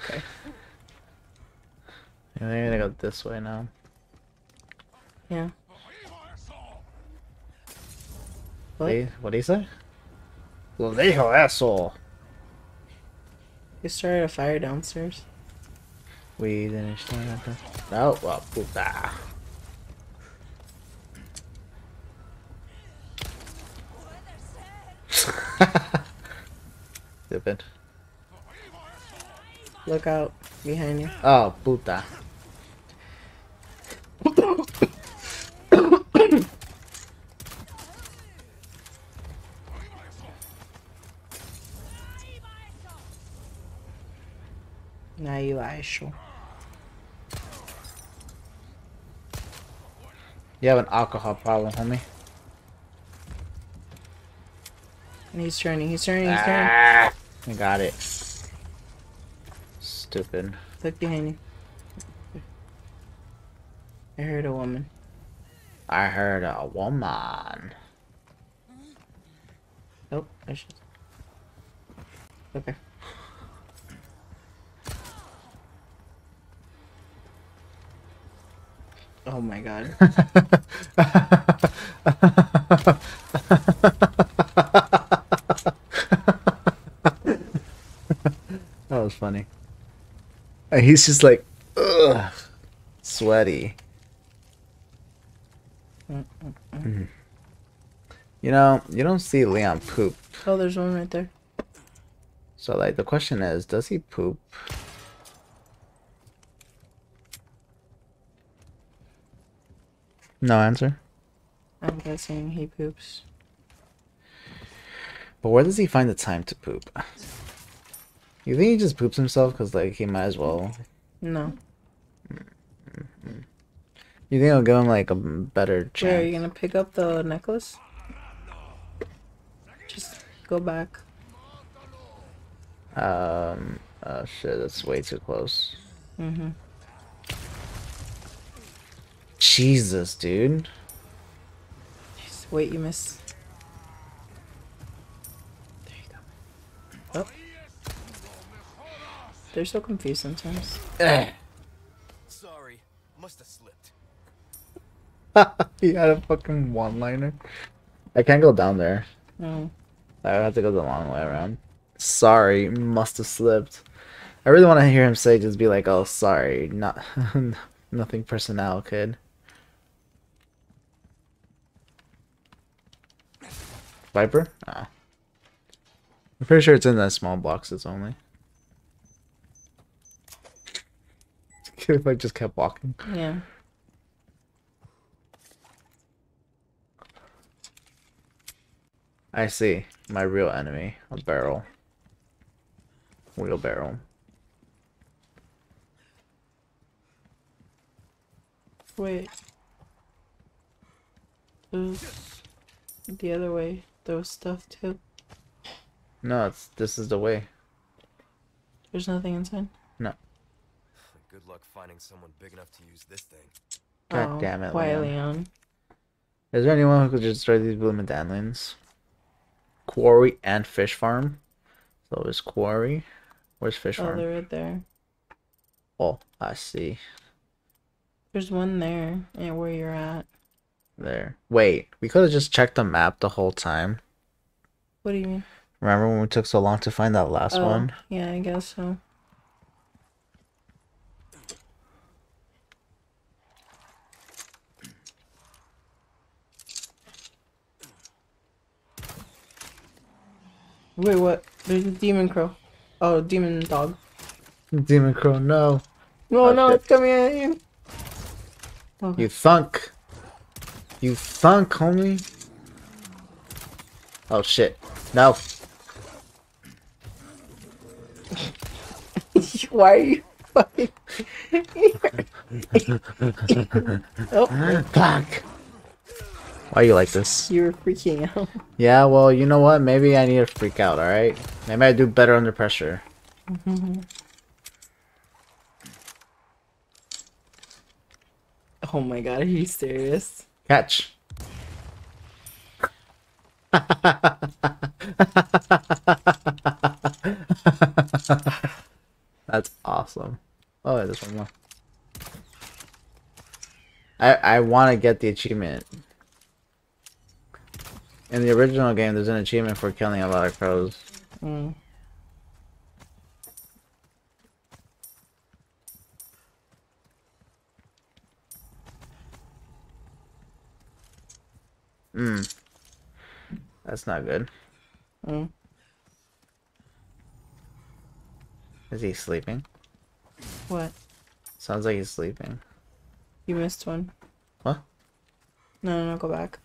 Okay. I'm gonna go this way now. Yeah. What? Hey, what do you say? Lo dijo eso. You started a fire downstairs. We didn't start at the... No, well, puta. Stupid. Look out behind you. Oh, puta. Now you. You have an alcohol problem, homie. And he's turning, he's turning, he's turning. Ah, I got it. Stupid. Look behind you. I heard a woman. I heard a woman. Oh, I should. Okay. Oh my god. That was funny. And he's just like, ugh, sweaty. You know, you don't see Leon poop. Oh, there's one right there. So, like, the question is, does he poop? No answer. I'm guessing he poops. But where does he find the time to poop? You think he just poops himself? Because, like, he might as well. No. You think it'll give him, like, a better chance? Where are you gonna pick up the necklace? Just go back. Um, oh shit, that's way too close. Mm-hmm. Jesus, dude. Wait, you miss. There you go. Oh. They're so confused sometimes. Sorry, must have slipped. he had a fucking one-liner. I can't go down there. Oh. I have to go the long way around. Sorry, must have slipped. I really want to hear him say, just be like, "Oh, sorry, not nothing personnel, kid." Viper? Ah. I'm pretty sure it's in the small boxes only. if I just kept walking. Yeah. I see. My real enemy. A barrel. Wheelbarrow. Wait. There's the other way. There was stuff too. No, it's this is the way. There's nothing inside. No. Good luck finding someone big enough to use this thing. God oh, damn it, oh, Why, Leon. Leon? Is there anyone who could just destroy these blue medallions? Quarry and fish farm. So is quarry. Where's fish Oh, farm? they're right there. Oh, I see. There's one there. and where you're at. There. Wait, we could have just checked the map the whole time. What do you mean? Remember when we took so long to find that last oh, one? Yeah, I guess so. Wait, what? There's a demon crow. Oh, demon dog. Demon Crow, no. No, Oh, no, it's coming at you. You thunk. You thunk, homie. Oh shit. No. Why are you fucking? oh, Fuck. Why you like this? you were freaking out. Yeah, well, you know what? Maybe I need to freak out, alright? Maybe I do better under pressure. Mm-hmm. Oh my god, are you serious? Catch. That's awesome. Oh, there's one more. I I want to get the achievement. In the original game, there's an achievement for killing a lot of crows. Mm. Mm. That's not good. Mm. Is he sleeping? What? Sounds like he's sleeping. You missed one. What? No, no, no, go back.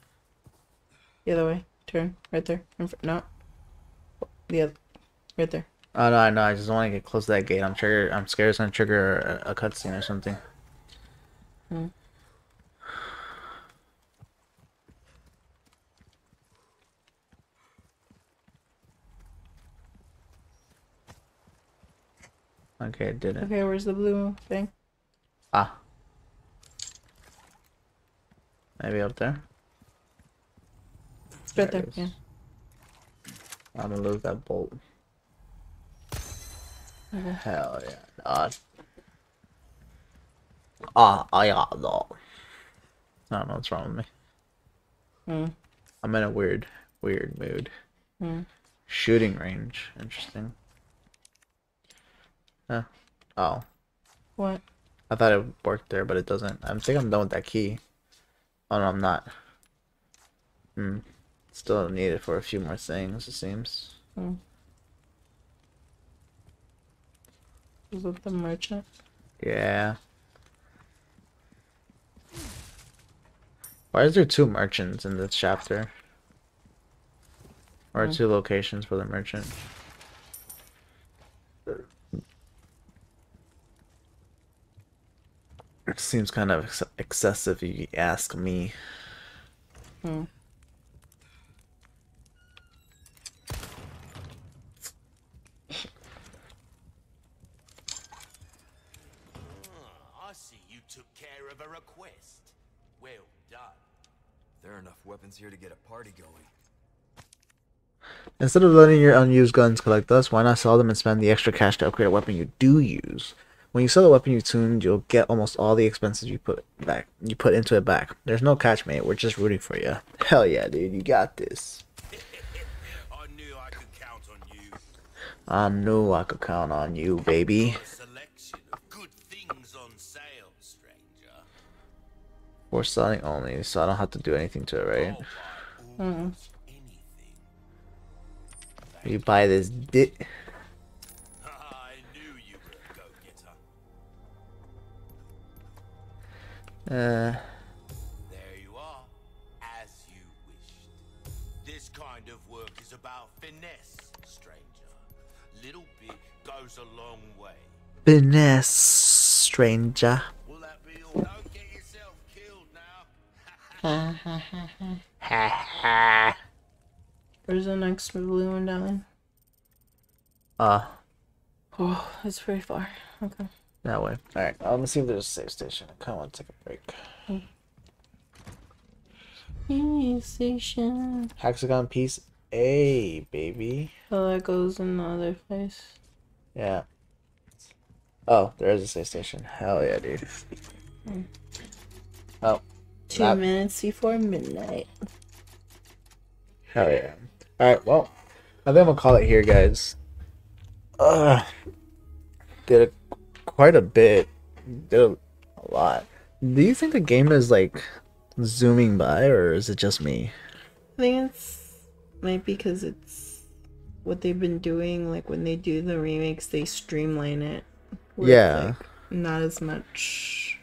The other way. Turn. Right there. In fr- no. The other. Right there. Oh no, I know. I just want to get close to that gate. I'm trigger. I'm scared it's gonna trigger a, a cutscene or something. Hmm. Okay, it didn't. Okay, where's the blue thing? Ah. Maybe up there. It's right There there. Yeah. I'm gonna lose that bolt. Okay. Hell yeah. Uh, ah, I got no. I don't know what's wrong with me. Mm. I'm in a weird, weird mood. Mm. Shooting range. Interesting. Huh. Oh. What? I thought it worked there, but it doesn't. I think I'm done with that key. Oh no, I'm not. Hmm. Still need it for a few more things, it seems. Is it the merchant? Yeah. Why is there two merchants in this chapter? Or Hmm. two locations for the merchant? It seems kind of ex- excessive if you ask me. Hmm. Ah, I see you took care of a request. Well done. There are enough weapons here to get a party going. Instead of letting your unused guns collect dust, why not sell them and spend the extra cash to upgrade a weapon you do use? When you sell the weapon you tuned, you'll get almost all the expenses you put back. You put into it back. There's no catch, mate. We're just rooting for you. Hell yeah, dude, you got this. I knew I could count on you. I knew I could count on you, baby. A selection of good things on sale, stranger. We're selling only, so I don't have to do anything to it, right? I'll buy almost anything. You buy this dick. Uh, There you are, as you wished. This kind of work is about finesse, stranger. Little bit goes a long way. finesse, stranger. Will that be all? Don't get yourself killed now. Where's the next blue one down? Uh, Oh, it's very far. Okay. That way. Alright, let me see if there's a safe station. I kind of want to take a break. Police station. Hexagon piece A, baby. Oh, that goes in the other place. Yeah. Oh, there is a safe station. Hell yeah, dude. Oh, Two That- minutes before midnight. hell yeah. Alright, well, I think I'm gonna call it here, guys. Uh, did a, quite a bit. A, lot. Do you think the game is like zooming by, or is it just me? I think it's maybe because it's what they've been doing. Like when they do the remakes, they streamline it. Yeah. like, not as much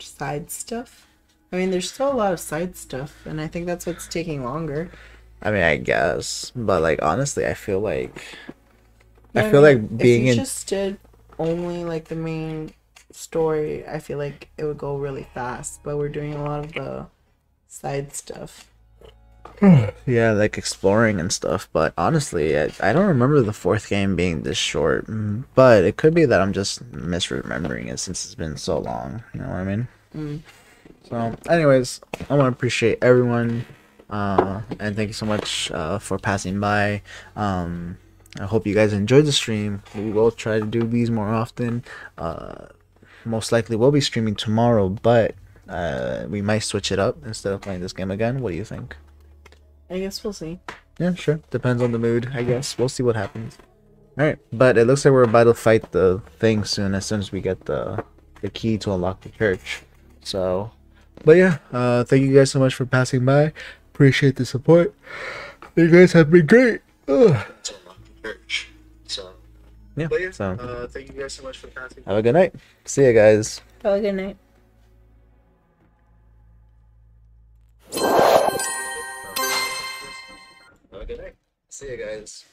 side stuff. I mean, there's still a lot of side stuff, and I think that's what's taking longer. I mean, I guess, but like honestly, I feel like I Yeah, feel mean, like being in just did only like the main story, I feel like it would go really fast. But we're doing a lot of the side stuff. Yeah, like exploring and stuff. But honestly, I, I don't remember the fourth game being this short. Mm, But it could be that I'm just misremembering it since it's been so long. You know what I mean? Mm. So, anyways, I want to appreciate everyone, uh, and thank you so much uh, for passing by. Um, I hope you guys enjoyed the stream. We will try to do these more often. Uh, most likely, we'll be streaming tomorrow, but uh, we might switch it up instead of playing this game again. What do you think? I guess we'll see. Yeah, sure. Depends on the mood, I guess. We'll see what happens. Alright, but it looks like we're about to fight the thing soon as soon as we get the the key to unlock the church. So but yeah, uh thank you guys so much for passing by. Appreciate the support. You guys have been great. Ugh. To unlock the church. So yeah, so uh thank you guys so much for passing Have a good night. See you guys. Have a good night. Have a good night. See you guys.